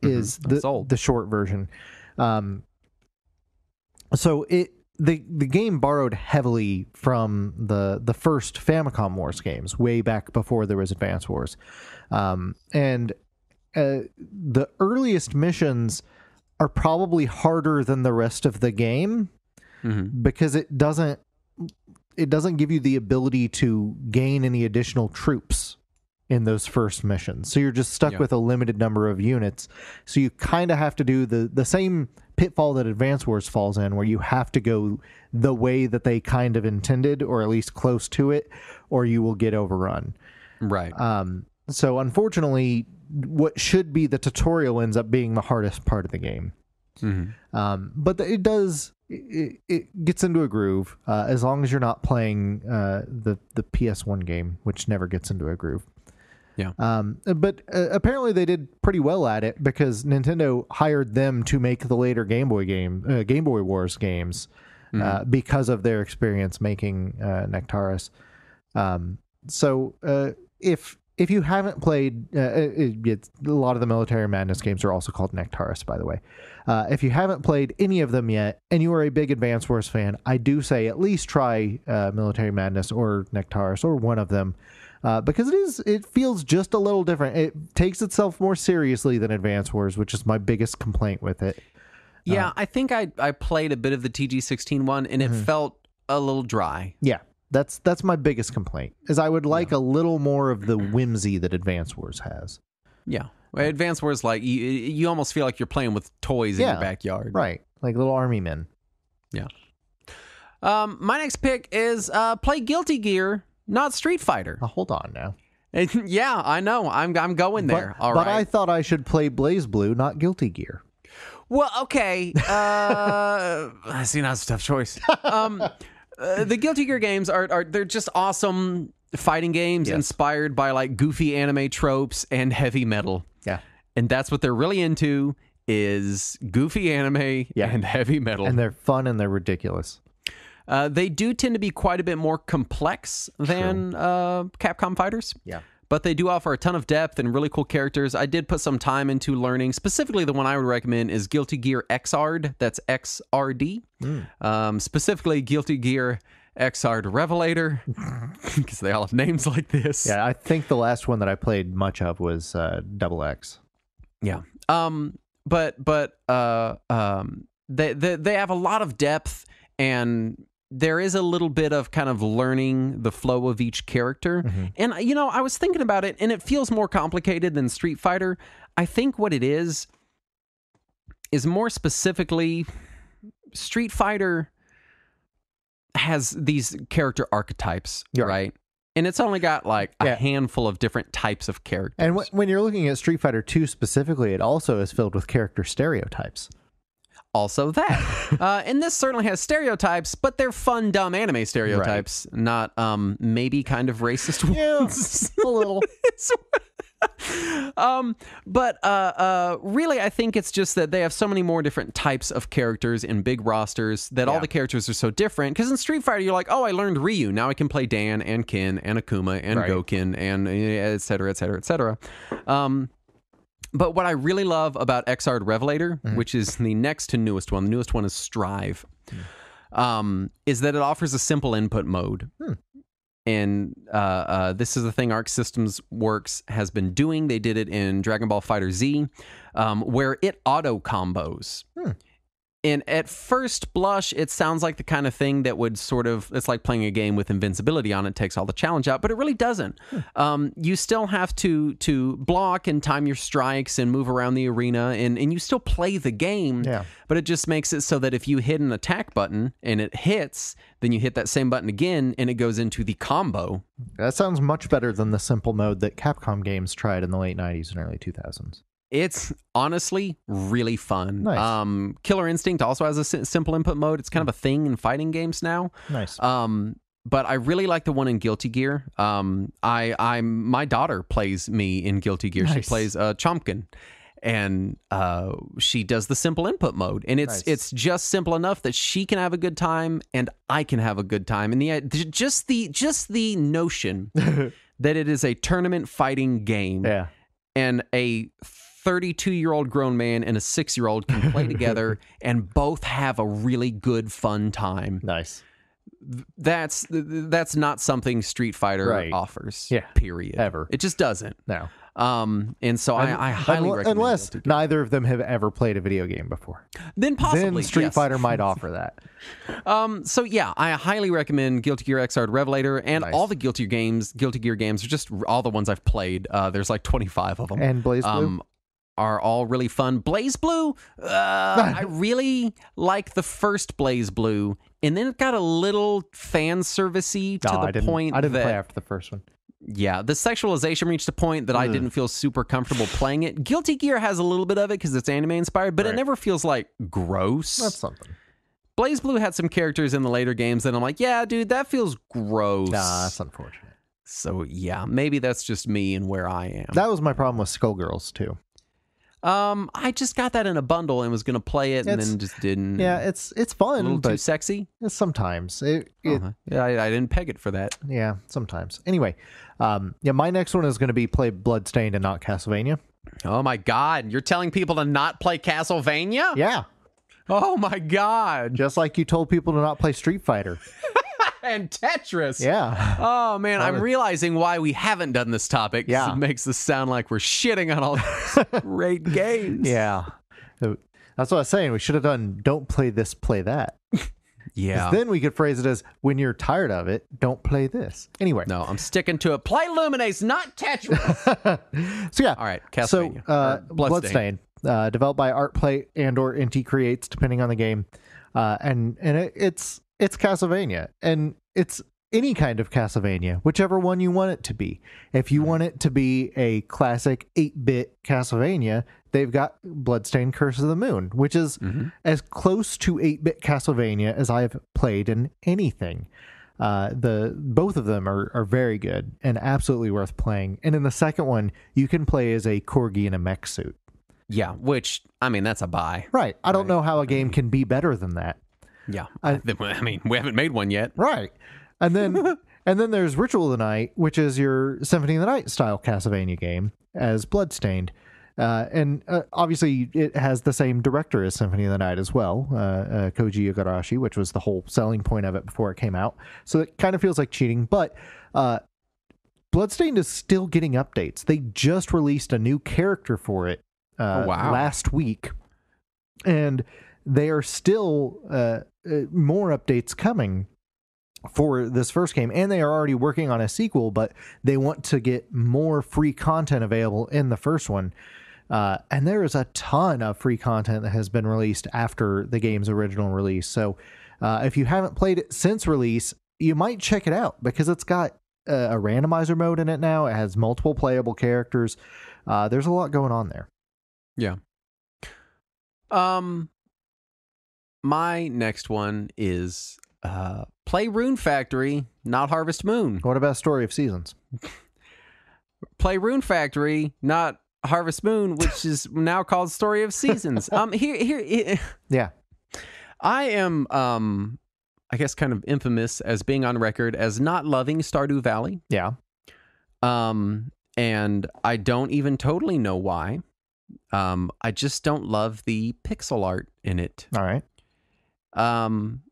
is the Sold. the short version. Um, so it the the game borrowed heavily from the the first Famicom Wars games way back before there was Advance Wars, um, and uh, the earliest missions are probably harder than the rest of the game Mhm. because it doesn't it doesn't give you the ability to gain any additional troops in those first missions. So you're just stuck Yeah. with a limited number of units. So you kind of have to do the the same pitfall that Advance Wars falls in where you have to go the way that they kind of intended or at least close to it or you will get overrun. Right. Um so unfortunately what should be the tutorial ends up being the hardest part of the game. Mhm. Um, but it does it, it gets into a groove uh, as long as you're not playing uh, the the PS1 game, which never gets into a groove. Yeah. Um, but uh, apparently they did pretty well at it because Nintendo hired them to make the later Game Boy game, uh, Game Boy Wars games, uh, because of their experience making uh, Nectaris. Um, so uh, if if you haven't played, uh, it, it's, a lot of the Military Madness games are also called Nectaris, by the way. Uh, if you haven't played any of them yet, and you are a big Advance Wars fan, I do say at least try uh, Military Madness or Nectaris or one of them, uh, because it is it feels just a little different. It takes itself more seriously than Advance Wars, which is my biggest complaint with it. Yeah, I think I I played a bit of the TG16 one, and Mm-hmm. it felt a little dry. Yeah, that's that's my biggest complaint. Is I would like a little more of the whimsy that Advance Wars has. Yeah. Advance Wars like you, you almost feel like you're playing with toys in Yeah. your backyard. Right, like little army men. Um, my next pick is uh, play Guilty Gear, not Street Fighter. Now, hold on now. And, yeah, I know. I'm I'm going there. But, All but right. I thought I should play BlazBlue, not Guilty Gear. Well, okay. Uh, I see. Now it's a tough choice. Um, uh, the Guilty Gear games are are they're just awesome fighting games Yes. inspired by like goofy anime tropes and heavy metal, Yeah. and that's what they're really into is goofy anime Yeah. and heavy metal. And they're fun and they're ridiculous. Uh, they do tend to be quite a bit more complex than uh, Capcom fighters. Yeah. but they do offer a ton of depth and really cool characters. I did put some time into learning. Specifically, the one I would recommend is Guilty Gear XRD. That's XRD. Um, specifically, Guilty Gear XRD Revelator, because they all have names like this. Yeah, I think the last one that I played much of was uh, Double X. Yeah. Um, but but uh, um, they, they they have a lot of depth and there is a little bit of kind of learning the flow of each character. Mm-hmm. And you know, I was thinking about it and it feels more complicated than Street Fighter. I think what it is is more specifically Street Fighter has these character archetypes, Yeah. right? And it's only got like a Yeah. handful of different types of characters. And w- when you're looking at Street Fighter 2 specifically, it also is filled with character stereotypes. Also that. uh, and this certainly has stereotypes, but they're fun, dumb anime stereotypes, not um, maybe kind of racist ones. a little. um, but uh, uh, really, I think it's just that they have so many more different types of characters in big rosters that all the characters are so different. Because in Street Fighter, you're like, oh, I learned Ryu. Now I can play Dan and Ken and Akuma and Right. Gouken and uh, et cetera, et cetera, et cetera. Um, but what I really love about XR Revelator, which is the next to newest one, the newest one is Strive, um, is that it offers a simple input mode. And uh, uh, this is the thing Arc Systems Works has been doing. They did it in Dragon Ball Fighter Z, um, where it auto combos. And at first blush, it sounds like the kind of thing that would sort of, it's like playing a game with invincibility on it, takes all the challenge out, but it really doesn't. Um, you still have to to block and time your strikes and move around the arena, and, and you still play the game, Yeah. but it just makes it so that if you hit an attack button and it hits, then you hit that same button again and it goes into the combo. That sounds much better than the simple mode that Capcom games tried in the late 90s and early 2000s. It's honestly really fun. Nice. Um, Killer Instinct also has a si- simple input mode. It's kind of a thing in fighting games now. Nice. Um, but I really like the one in Guilty Gear. Um, I, I'm my daughter plays me in Guilty Gear. She plays uh, Chompkin, and uh, she does the simple input mode, and it's Nice. it's just simple enough that she can have a good time and I can have a good time. And the just the just the notion that it is a tournament fighting game yeah. and a 32 year old grown man and a six year old can play together and both have a really good fun time Nice. that's that's not something street fighter Right. offers Yeah. period Ever. it just doesn't No. um and so I, I highly Unle- recommend Unless neither of them have ever played a video game before. then possibly then Street yes. Fighter might offer that. Um, so yeah, I highly recommend Guilty Gear Xrd Revelator and Nice. all the Guilty Gear games. Guilty Gear games are just all the ones I've played. Uh, there's like 25 of them. And BlazBlue? um, are all really fun. BlazBlue, uh, I really like the first BlazBlue, and then it got a little fan servicey to the I point I didn't that play after the first one. yeah, the sexualization reached a point that I didn't feel super comfortable playing it. Guilty Gear has a little bit of it because it's anime inspired, but it never feels like gross. That's something. BlazBlue had some characters in the later games that I'm like, yeah, dude, that feels gross. Nah, that's unfortunate. so yeah, maybe that's just me and where I am. That was my problem with Skullgirls too. Um, I just got that in a bundle and was gonna play it and It's- then just didn't. Yeah, it's it's a fun, little too but sexy. sometimes it, it Uh-huh. Yeah, I, I didn't peg it for that. yeah, sometimes. Anyway, um, yeah, my next one is going to be play Bloodstained and not Castlevania. Oh my god, you're telling people to not play Castlevania? Yeah, Oh my god, just like you told people to not play Street Fighter. and Tetris. Yeah, Oh man, I'm realizing why we haven't done this topic. Yeah. it makes this sound like we're shitting on all these great games. yeah. That's what I was saying. We should have done "Don't play this, play that. yeah. Then we could phrase it as "When you're tired of it, don't play this." Anyway, No, I'm sticking to it. Play Lumines, not Tetris. so yeah. All right, So uh, Bloodstain, uh, developed by Artplay and or Inti Creates, depending on the game, uh, and and it, it's it's Castlevania, and it's any kind of Castlevania, whichever one you want it to be. If you want it to be a classic 8 bit Castlevania, they've got Bloodstained Curse of the Moon, which is as close to 8 bit Castlevania as I've played in anything. Uh, the both of them are, are very good and absolutely worth playing. And in the second one, you can play as a corgi in a mech suit. Yeah, which I mean that's a buy. Right. I don't know how a game can be better than that. Yeah, I, I mean we haven't made one yet. Right. And then and then there's Ritual of the Night, which is your Symphony of the Night style Castlevania game as Bloodstained. Uh, and uh, obviously, it has the same director as Symphony of the Night as well, uh, uh, Koji Igarashi, which was the whole selling point of it before it came out. So it kind of feels like cheating, but uh, Bloodstained is still getting updates. They just released a new character for it uh, Oh, wow. last week, and they are still uh, uh, more updates coming for this first game and they are already working on a sequel but they want to get more free content available in the first one. Uh, and there is a ton of free content that has been released after the game's original release. So uh, if you haven't played it since release you might check it out because it's got a, a randomizer mode in it now. It has multiple playable characters. Uh, there's a lot going on there. Yeah. Um my next one is uh play Rune Factory, not Harvest Moon. what about story of seasons Play Rune Factory, not Harvest Moon, which is now called Story of Seasons. Um here here yeah I am um I guess kind of infamous as being on record as not loving Stardew Valley. yeah Um and I don't even totally know why. Um I just don't love the pixel art in it. all right um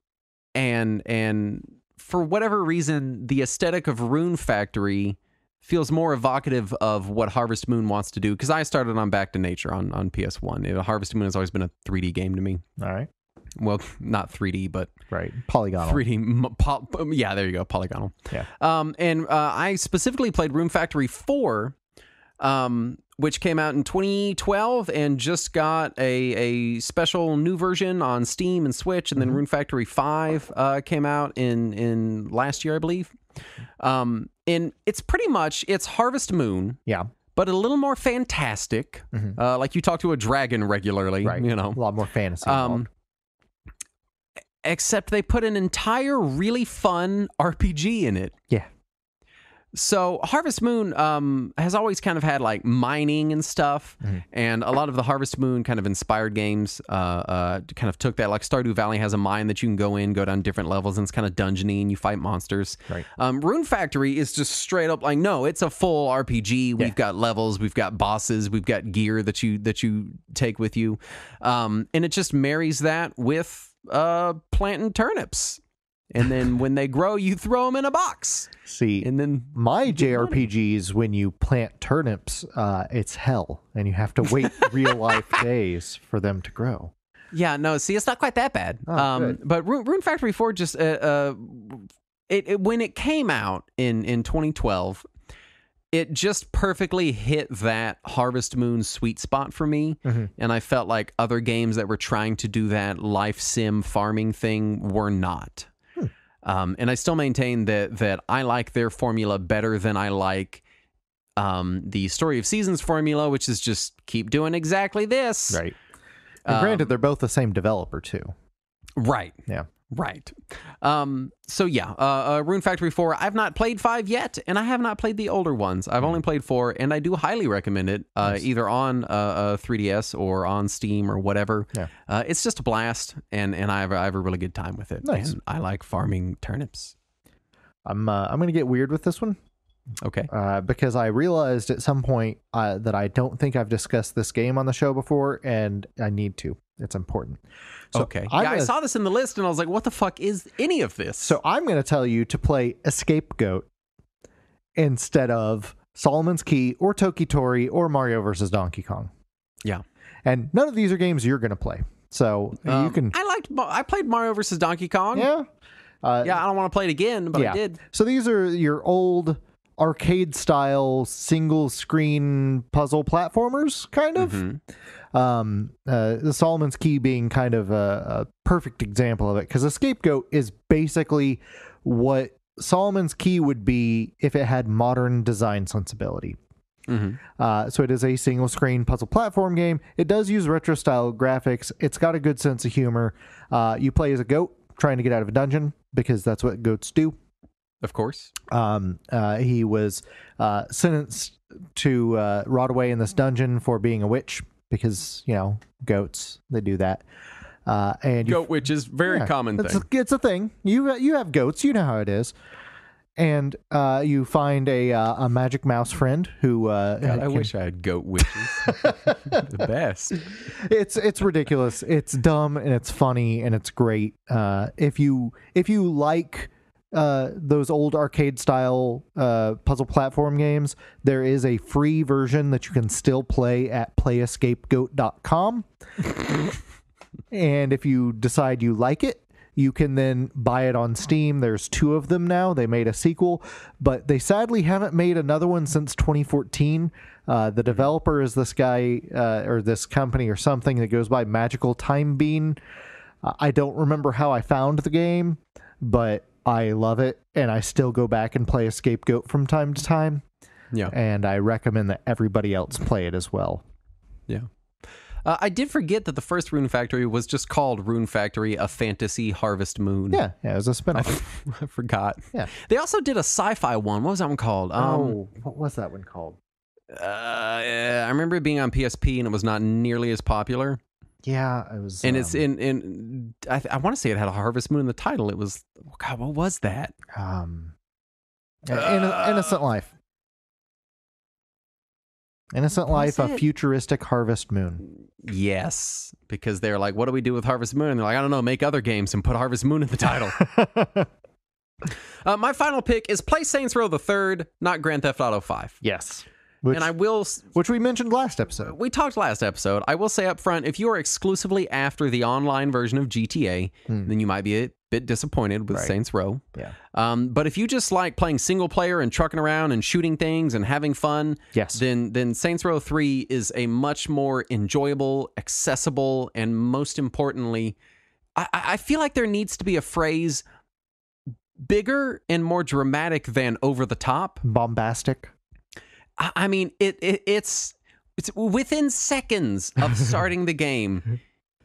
and and for whatever reason the aesthetic of rune factory feels more evocative of what harvest moon wants to do because i started on back to nature on on ps1 harvest moon has always been a 3d game to me. All right. Well not 3d but right. Polygonal. 3D. po- yeah there you go polygonal. Yeah. um and uh, i specifically played rune factory 4 um which came out in 2012 and just got a, a special new version on Steam and Switch, and then Rune Factory 5 uh, came out in in last year, I believe. Um, and it's pretty much it's Harvest Moon, yeah but a little more fantastic. Uh, like you talk to a dragon regularly, right you know. a lot more fantasy Um, except they put an entire really fun RPG in it. yeah So Harvest Moon um, has always kind of had like mining and stuff, Mm-hmm. and a lot of the Harvest Moon kind of inspired games uh, uh, kind of took that. Like Stardew Valley has a mine that you can go in, go down different levels, and it's kind of dungeony, and you fight monsters. Right. Um, Rune Factory is just straight up like no, it's a full RPG. We've Yeah. got levels, we've got bosses, we've got gear that you that you take with you, um, and it just marries that with uh, planting turnips. And then when they grow, you throw them in a box. see And then My JRPGs, when you plant turnips, uh, it's hell, and you have to wait real life days for them to grow. Yeah, no. See, it's not quite that bad. Oh, um, but Rune, Rune Factory Four just uh, uh, it, it when it came out in in 2012, it just perfectly hit that Harvest Moon sweet spot for me, Mhm. and I felt like other games that were trying to do that life sim farming thing were not. Um, and I still maintain that that I like their formula better than I like um, the Story of Seasons formula, which is just keep doing exactly this. Right. And granted, they're both the same developer too. Right. Yeah. Right. Um, so yeah, uh, uh, Rune Factory 4, I've not played 5 yet, and I have not played the older ones. I've only played 4, and I do highly recommend it, uh, either on uh, uh, 3DS or on Steam or whatever. Yeah. Uh, it's just a blast, and, and I, have, I have a really good time with it. Nice. And I like farming turnips. I'm uh, I'm gonna get weird with this one Okay. uh, because I realized at some point uh, that I don't think I've discussed this game on the show before, and I need to. It's important. So okay. I'm yeah, I gonna- saw this in the list, and I was like, what the fuck is any of this? So I'm going to tell you to play Escape Goat instead of Solomon's Key or Toki Tori or Mario versus Donkey Kong. Yeah. And none of these are games you're going to play. So you Um, can I liked, I played Mario versus Donkey Kong. yeah. Uh, Yeah, I don't want to play it again, but yeah. I did. So these are your old arcade style single screen puzzle platformers, kind of. Mm-hmm. Um, uh, the Solomon's Key being kind of a, a perfect example of it because Escape Goat is basically what Solomon's Key would be if it had modern design sensibility. Mhm. Uh, so it is a single screen puzzle platform game. It does use retro style graphics. It's got a good sense of humor. Uh, you play as a goat trying to get out of a dungeon because that's what goats do. Of course. Um, uh, he was uh, sentenced to uh, rot away in this dungeon for being a witch because you know goats they do that. Uh, and Goat witch is very yeah, common it's thing. A, it's a thing. You you have goats. You know how it is. And uh, you find a uh, a magic mouse friend who uh, God, I can- wish I had goat witches. the best. it's it's ridiculous. It's dumb and it's funny and it's great. Uh, if you if you like uh, those old arcade style uh, puzzle platform games, there is a free version that you can still play at playescapegoat.com. and if you decide you like it, you can then buy it on Steam. There's two of them now. They made a sequel, but they sadly haven't made another one since 2014. Uh, the developer is this guy uh, or this company or something that goes by Magical Time Bean. I don't remember how I found the game, but I love it, and I still go back and play Escape Goat from time to time. Yeah. And I recommend that everybody else play it as well. Yeah. Uh, I did forget that the first Rune Factory was just called Rune Factory: A Fantasy Harvest Moon. Yeah, yeah, it was a spinoff. I forgot. Yeah. They also did a sci-fi one. What was that one called? Um, oh, what was that one called? uh, I remember it being on PSP and it was not nearly as popular. Yeah, it was. And it's um, in in I, I want to say it had a Harvest Moon in the title. It was God. What was that? um, Inno- Innocent Life. Innocent Life, a futuristic harvest moon. Yes, because they're like, what do we do with Harvest Moon? And they're like, I don't know, make other games and put Harvest Moon in the title. uh, my final pick is Play Saints Row the Third, not Grand Theft Auto Five. yes, which and I will which we mentioned last episode. we talked last episode. I will say up front, if you are exclusively after the online version of GTA, then you might be a bit disappointed with Hmm. Right. Saints Row. Yeah. Um, but if you just like playing single player and trucking around and shooting things and having fun, Yes. then then Saints Row Three is a much more enjoyable, accessible, and most importantly, I I feel like there needs to be a phrase bigger and more dramatic than over the top. Bombastic. I I mean, it, it it's it's within seconds of starting the game.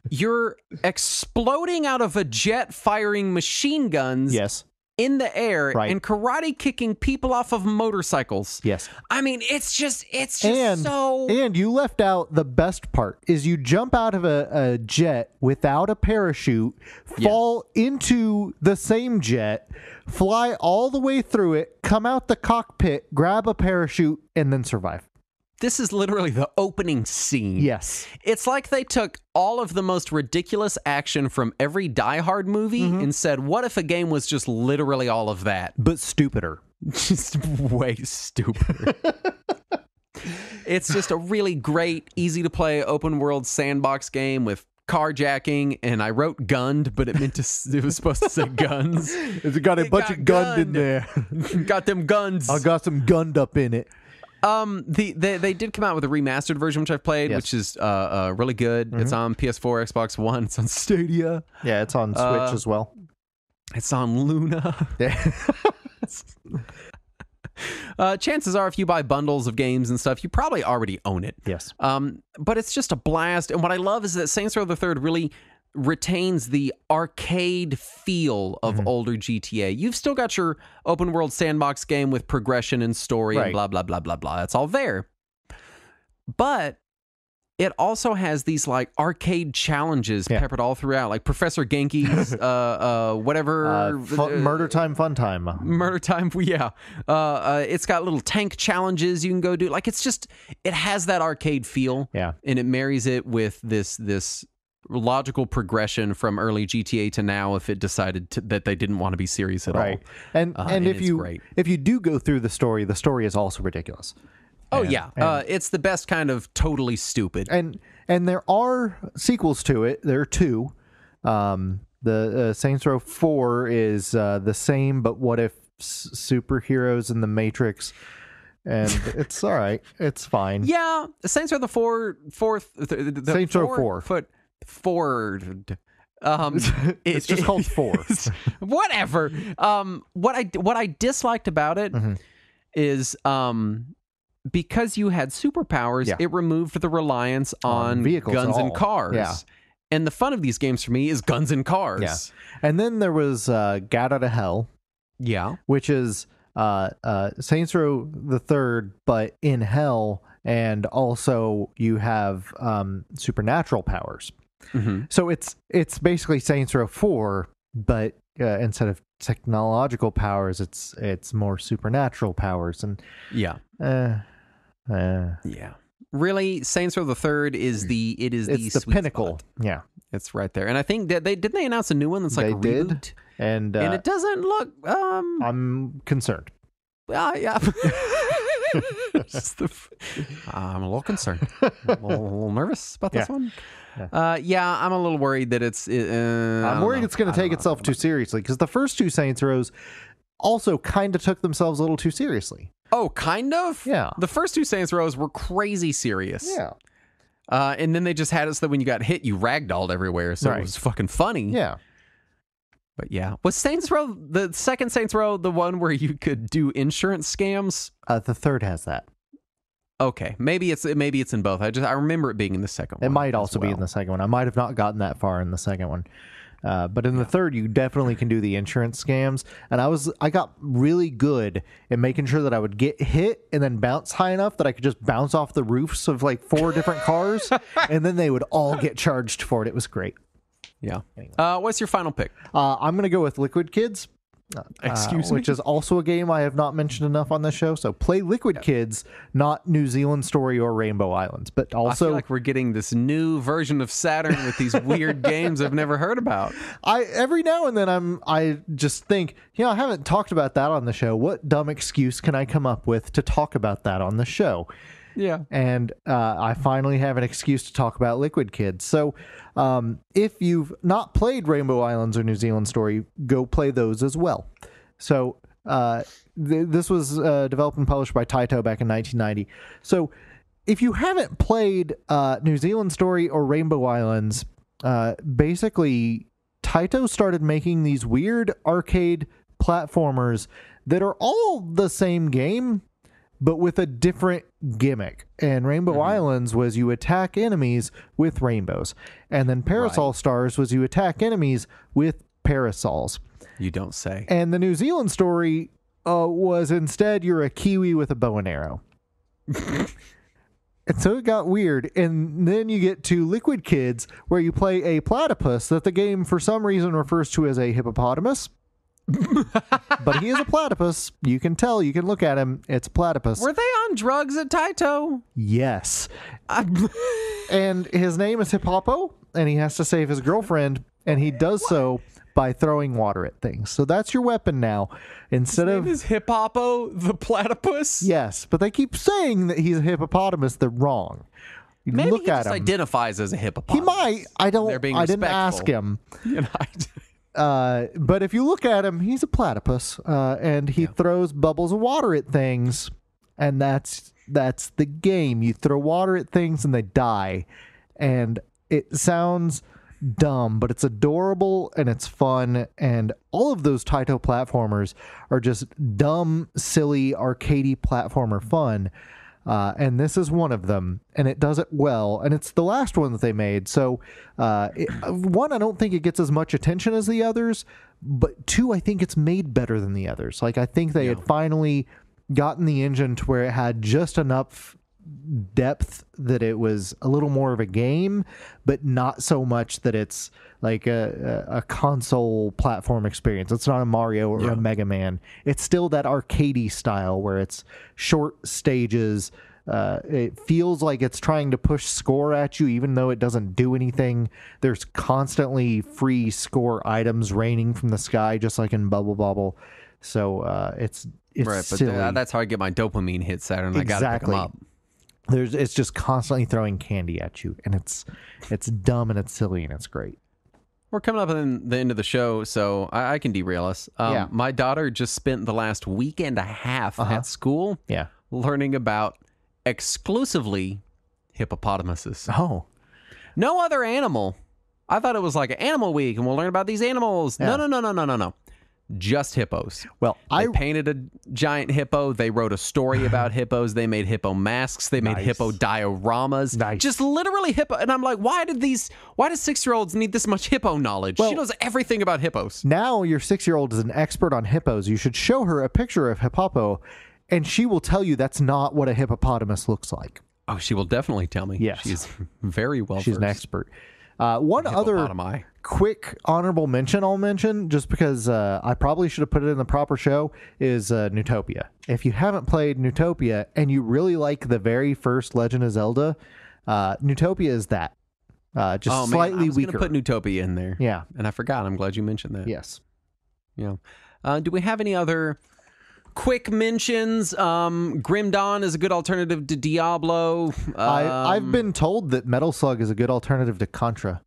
You're exploding out of a jet firing machine guns Yes. in the air Right. and karate kicking people off of motorcycles. Yes. I mean, it's just it's just and so and you left out the best part is you jump out of a, a jet without a parachute fall into the same jet fly all the way through it come out the cockpit grab a parachute and then survive this is literally the opening scene. yes It's like they took all of the most ridiculous action from every Die Hard movie Mm-hmm. and said, "What if a game was just literally all of that?" but stupider just way stupider. it's just a really great, easy to play open world sandbox game with carjacking, and I wrote gunned, but it meant to it was supposed to say guns. it's got a It bunch got of gunned in there Got them guns. i got some gunned up in it Um, the they, they did come out with a remastered version, which I've played, Yes. which is uh, uh really good. It's on PS4, Xbox One, it's on Stadia, yeah it's on switch Uh, as well it's on Luna. Uh, chances are, if you buy bundles of games and stuff, you probably already own it. yes Um, but it's just a blast. And what I love is that Saints Row the Third really retains the arcade feel of Mm-hmm. older GTA. You've still got your open world sandbox game with progression and story and blah blah blah blah blah. That's all there. But it also has these like arcade challenges Yeah. peppered all throughout, like Professor Genki's uh uh whatever uh, fun, uh, murder time fun time Murder time, yeah. Uh, uh, it's got little tank challenges you can go do. Like it's just, it has that arcade feel, yeah and it marries it with this this logical progression from early GTA to now. If it decided to, that they didn't want to be serious at right all. and Uh, and and if you great. if you do go through the story the story is also ridiculous Oh And- yeah, and- uh, it's the best kind of totally stupid. and and there are sequels to it. There are two. Um, the uh, Saints Row Four is uh, the same, but what if s- superheroes in the Matrix, and it's all right. It's fine. Yeah, Saints Row the four fourth the, the Saints Row four foot Ford. Um, It's it- just called four. whatever. Um, what I what I disliked about it is Mhm. um because you had superpowers, Yeah. it removed the reliance on, On vehicles guns and cars. Yeah. And the fun of these games for me is guns and cars. Yeah. And then there was uh, Gat Out of Hell, Yeah. which is uh, uh, Saints Row the third, but in hell, and also you have um, supernatural powers. Mhm. So it's it's basically Saints Row four, but uh, instead of technological powers, it's it's more supernatural powers, and Yeah. uh, uh, Yeah. Really, Saints Row the Third is the it is the the sweet pinnacle. spot. Yeah, It's right there, and I think that they didn't they announce a new one that's like They a did. reboot, and, uh, and it doesn't look um I'm concerned. Ah, yeah. Just the f- I'm a little concerned. I'm a little, a little nervous about this Yeah. one. Yeah. Uh, yeah, I'm a little worried that it's. Uh, I'm worried know. it's going to take know. itself too seriously because the first two Saints Rows also kind of took themselves a little too seriously. Oh, kind of. Yeah. The first two Saints Rows were crazy serious. Yeah, Uh, and then they just had us so that when you got hit, you ragdolled everywhere, so Right. it was fucking funny. yeah. But yeah, was Saints Row the second Saints Row the one where you could do insurance scams? Uh, the third has that. Okay, maybe it's maybe it's in both. I just I remember it being in the second It one. It might also be in the second one. I might have not gotten that far in the second one. Uh, but in the third, you definitely can do the insurance scams. And I was, I got really good at making sure that I would get hit and then bounce high enough that I could just bounce off the roofs of like four different cars, and then they would all get charged for it. It was great. Yeah. Anyway. Uh, what's your final pick? Uh, I'm gonna go with Liquid Kids. Uh, Excuse me? which is also a game I have not mentioned enough on this show. So play Liquid Kids, not New Zealand Story or Rainbow Islands, but I feel also like we're getting this new version of Saturn with these weird games I've never heard about. I every now and then I'm I just think, you know, I haven't talked about that on the show. What dumb excuse can I come up with to talk about that on the show? Yeah. And uh, I finally have an excuse to talk about Liquid Kids. So, um, if you've not played Rainbow Islands or New Zealand Story, go play those as well. So, uh, th- this was uh, developed and published by Taito back in 1990. So, if you haven't played uh, New Zealand Story or Rainbow Islands, uh, basically Taito started making these weird arcade platformers that are all the same game, but with a different gimmick. And Rainbow Islands was you attack enemies with rainbows, and then Parasol Stars was you attack enemies with parasols. You don't say. And the New Zealand story uh, was instead you're a kiwi with a bow and arrow. and so it got weird. And then you get to Liquid Kids, where you play a platypus that the game for some reason refers to as a hippopotamus. But he is a platypus. You can tell, you can look at him. It's a platypus. Were they on drugs at Taito? yes. And his name is Hipopo, and he has to save his girlfriend, and he does so by throwing water at things. So that's your weapon now. Instead of is Hipopo the platypus? Yes, but they keep saying that he's a hippopotamus. They're wrong. You Maybe Look he at just him. identifies as a hippopotamus. he might. I don't. being I didn't ask him. You know, I- Uh, but if you look at him, he's a platypus, uh, and he throws bubbles of water at things, and that's that's the game. You throw water at things, and they die, and it sounds dumb, but it's adorable and it's fun, and all of those Taito platformers are just dumb, silly, arcadey platformer fun. Uh, and this is one of them, and it does it well. And it's the last one that they made. So, uh, it, one, I don't think it gets as much attention as the others, but two, I think it's made better than the others. Like, I think they had finally gotten the engine to where it had just enough depth that it was a little more of a game, but not so much that it's like a, a, console platform experience. It's not a Mario or a Mega Man. It's still that arcadey style where it's short stages. Uh, it feels like it's trying to push score at you, even though it doesn't do anything. There's constantly free score items raining from the sky, just like in Bubble Bobble. So uh, it's it's right, but silly. that's how I get my dopamine hit Saturn. I gotta pick 'em Exactly. up. There's it's just constantly throwing candy at you, and it's it's dumb and it's silly and it's great. we're coming up on the end of the show, so I, I can derail us. Um, Yeah. My daughter just spent the last week and a half at school Yeah. learning about exclusively hippopotamuses. Oh. No other animal. I thought it was like an animal week and we'll learn about these animals. No, no, no, no, no, no, no. Just hippos. Well, They I painted a giant hippo. They wrote a story about hippos. They made hippo masks. They made Nice. hippo dioramas. Nice. Just literally hippo. And I'm like, why did these? Why do six year olds need this much hippo knowledge? she knows everything about hippos. now your six year old is an expert on hippos. You should show her a picture of Hipopo, and she will tell you that's not what a hippopotamus looks like. Oh, she will definitely tell me. Yes. she's very well. She's an expert. Uh, one other. Quick honorable mention I'll mention, just because uh, I probably should have put it in the proper show, is uh, Neutopia. If you haven't played Neutopia and you really like the very first Legend of Zelda, uh, Neutopia is that. Uh, just Oh man, slightly I was weaker. put Neutopia in there. yeah. and I forgot. I'm glad you mentioned that. Yes. Yeah. Uh, do we have any other quick mentions? Um, Grim Dawn is a good alternative to Diablo. I, I've Um, been told that Metal Slug is a good alternative to Contra.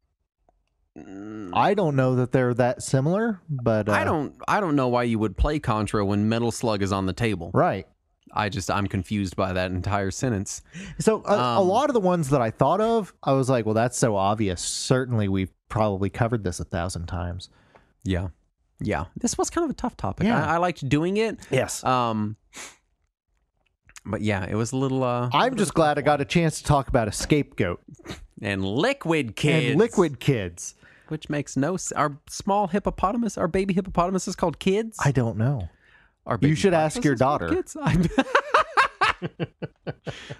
I don't know that they're that similar, but uh, I don't. I don't know why you would play Contra when Metal Slug is on the table. Right. I just I'm confused by that entire sentence. So a, a Um, lot of the ones that I thought of, I was like, well, that's so obvious. Certainly, we've probably covered this a thousand times. Yeah, yeah. This was kind of a tough topic. Yeah. I, I liked doing it. Yes. Um, but yeah, it was a little. Uh, I'm just glad I got a chance to talk about Escape Goat and Liquid Kids and liquid kids. Which makes no. s- Our small hippopotamus, our baby hippopotamus, is called kids. I don't know. Our You should ask your daughter. Kids.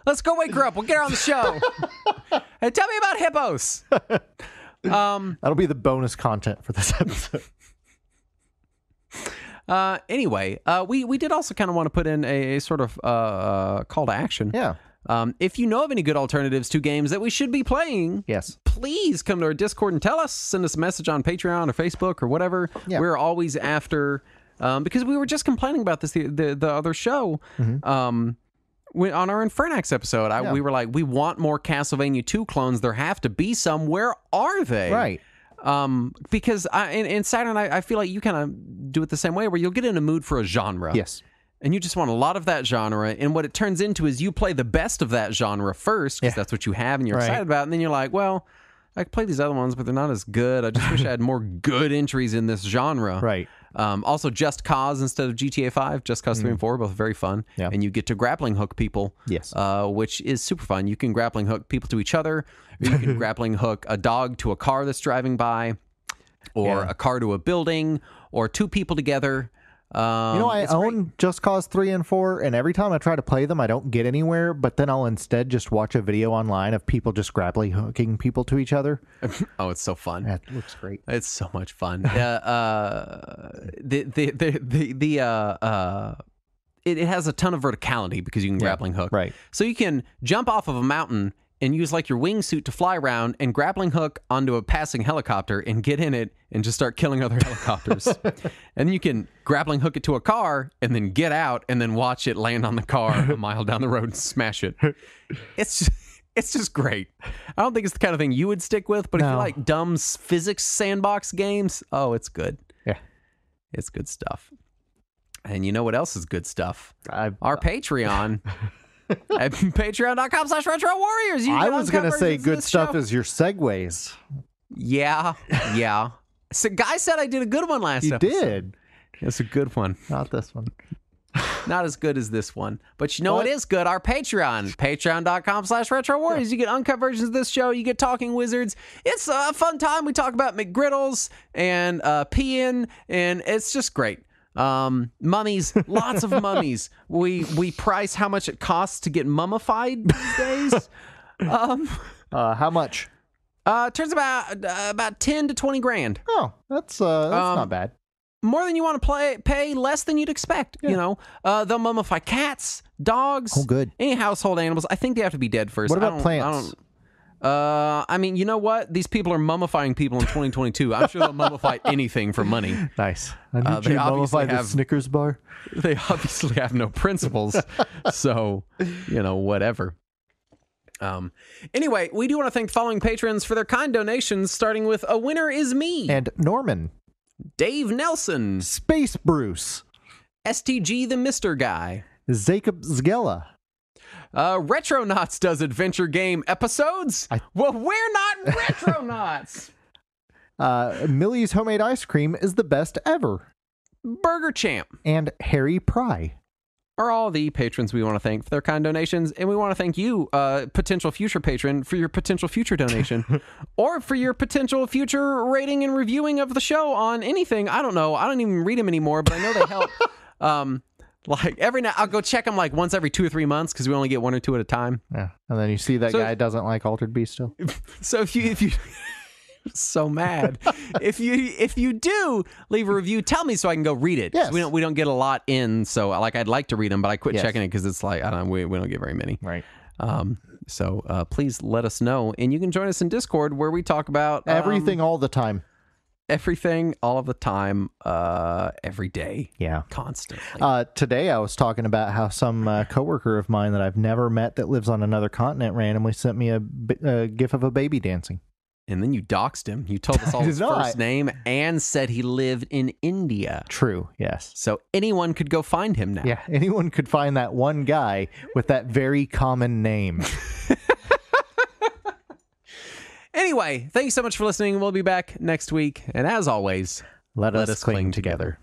Let's go wake her up. We'll get her on the show. hey, tell me about hippos. Um. That'll be the bonus content for this episode. Uh. Anyway, uh, we we did also kind of want to put in a, a sort of uh, uh call to action. yeah. Um. If you know of any good alternatives to games that we should be playing, Yes. please come to our Discord and tell us. Send us a message on Patreon or Facebook or whatever. Yeah. We're always after, um, because we were just complaining about this the the, the other show. Um, when, on our Infernax episode, I, Mm-hmm. Yeah. we were like, we want more Castlevania 2 clones. There have to be some. Where are they? Right. Um, because I, in, in Saturn, I, I feel like you kind of do it the same way, where you'll get in a mood for a genre Yes. And you just want a lot of that genre. And what it turns into is you play the best of that genre first because Yeah. that's what you have and you're Right. excited about. And then you're like, well, I could play these other ones, but they're not as good. I just wish I had more good entries in this genre. Right. Um, also, Just Cause instead of GTA 5, Just Cause 3 and 4, both very fun. Mm. Yeah. And you get to grappling hook people. Yes. Uh, which is super fun. You can grappling hook people to each other, or you can grappling hook a dog to a car that's driving by, or Yeah. a car to a building, or two people together. Um, You know, I it's great. own Just Cause 3 and 4, and every time I try to play them, I don't get anywhere, but then I'll instead just watch a video online of people just grappling hooking people to each other. Oh, it's so fun. That looks great. It's so much fun. uh, uh, the the the the, the uh, uh, it, it has a ton of verticality because you can grappling hook. right. So you can jump off of a mountain and use like your wingsuit to fly around and grappling hook onto a passing helicopter and get in it and just start killing other helicopters. and then you can grappling hook it to a car and then get out and then watch it land on the car a mile down the road and smash it. It's just, it's just great. I don't think it's the kind of thing you would stick with, but if you like dumb physics sandbox games, oh, it's good. Yeah. It's good stuff. And you know what else is good stuff? I, Our Patreon at patreon.com slash retro warriors. I was going to say good stuff is your segues. Yeah, yeah. So guy said I did a good one last You episode. did. It's a good one. Not this one. Not as good as this one. But you know what What? is good? Our Patreon. Patreon.com slash retro warriors. You get uncut versions of this show. You get talking wizards. It's a fun time. We talk about McGriddles and uh peeing, and it's just great. Um mummies, lots of mummies. We we price how much it costs to get mummified these days. um Uh, how much? uh turns about uh, about 10 to 20 grand. Oh, that's uh, that's Um, not bad. more than you want to play, pay less than you'd expect. You know, uh, they'll mummify cats, dogs, Oh, good. any household animals. I think they have to be dead first. What I about plants? Uh, I mean, you know what? These people are mummifying people in 2022. I'm sure they'll mummify anything for money. Nice. Uh, they obviously have- Snickers bar. They obviously have no principles, so you know, whatever. Um, anyway, we do want to thank following patrons for their kind donations, starting with A Winner Is Me, And Norman, Dave Nelson, Space Bruce, STG the Mister Guy, Jacob Zgella, uh, Retronauts does adventure game episodes. I- well, we're not Retronauts. uh, Millie's Homemade Ice Cream is the best ever, Burger Champ and Harry Pry. are all the patrons we want to thank for their kind donations, and we want to thank you, uh, potential future patron, for your potential future donation, or for your potential future rating and reviewing of the show on anything. I don't know. I don't even read them anymore, but I know they help. um, like every now, I'll go check them like once every two or three months because we only get one or two at a time. Yeah. And then you see that So- guy doesn't like Altered Beast still. So if you if you so mad if you if you do leave a review, tell me so I can go read it. 'Cause Yes. We don't we don't get a lot in, so like I'd like to read them, but I quit Yes. checking it because it's like I don't we, we don't get very many. Right. Um, so uh, please let us know, and you can join us in Discord where we talk about um, Everything all the time. Everything, all of the time, uh, every day, Yeah. constantly. Uh, today I was talking about how some uh, coworker of mine that I've never met that lives on another continent randomly sent me a gif of a baby dancing. and then you doxed him. You told us all his not. first name and said he lived in India. True. Yes. So anyone could go find him now. Yeah. Anyone could find that one guy with that very common name. Anyway, thank you so much for listening. We'll be back next week. And as always, Let, Let us, us cling, cling together.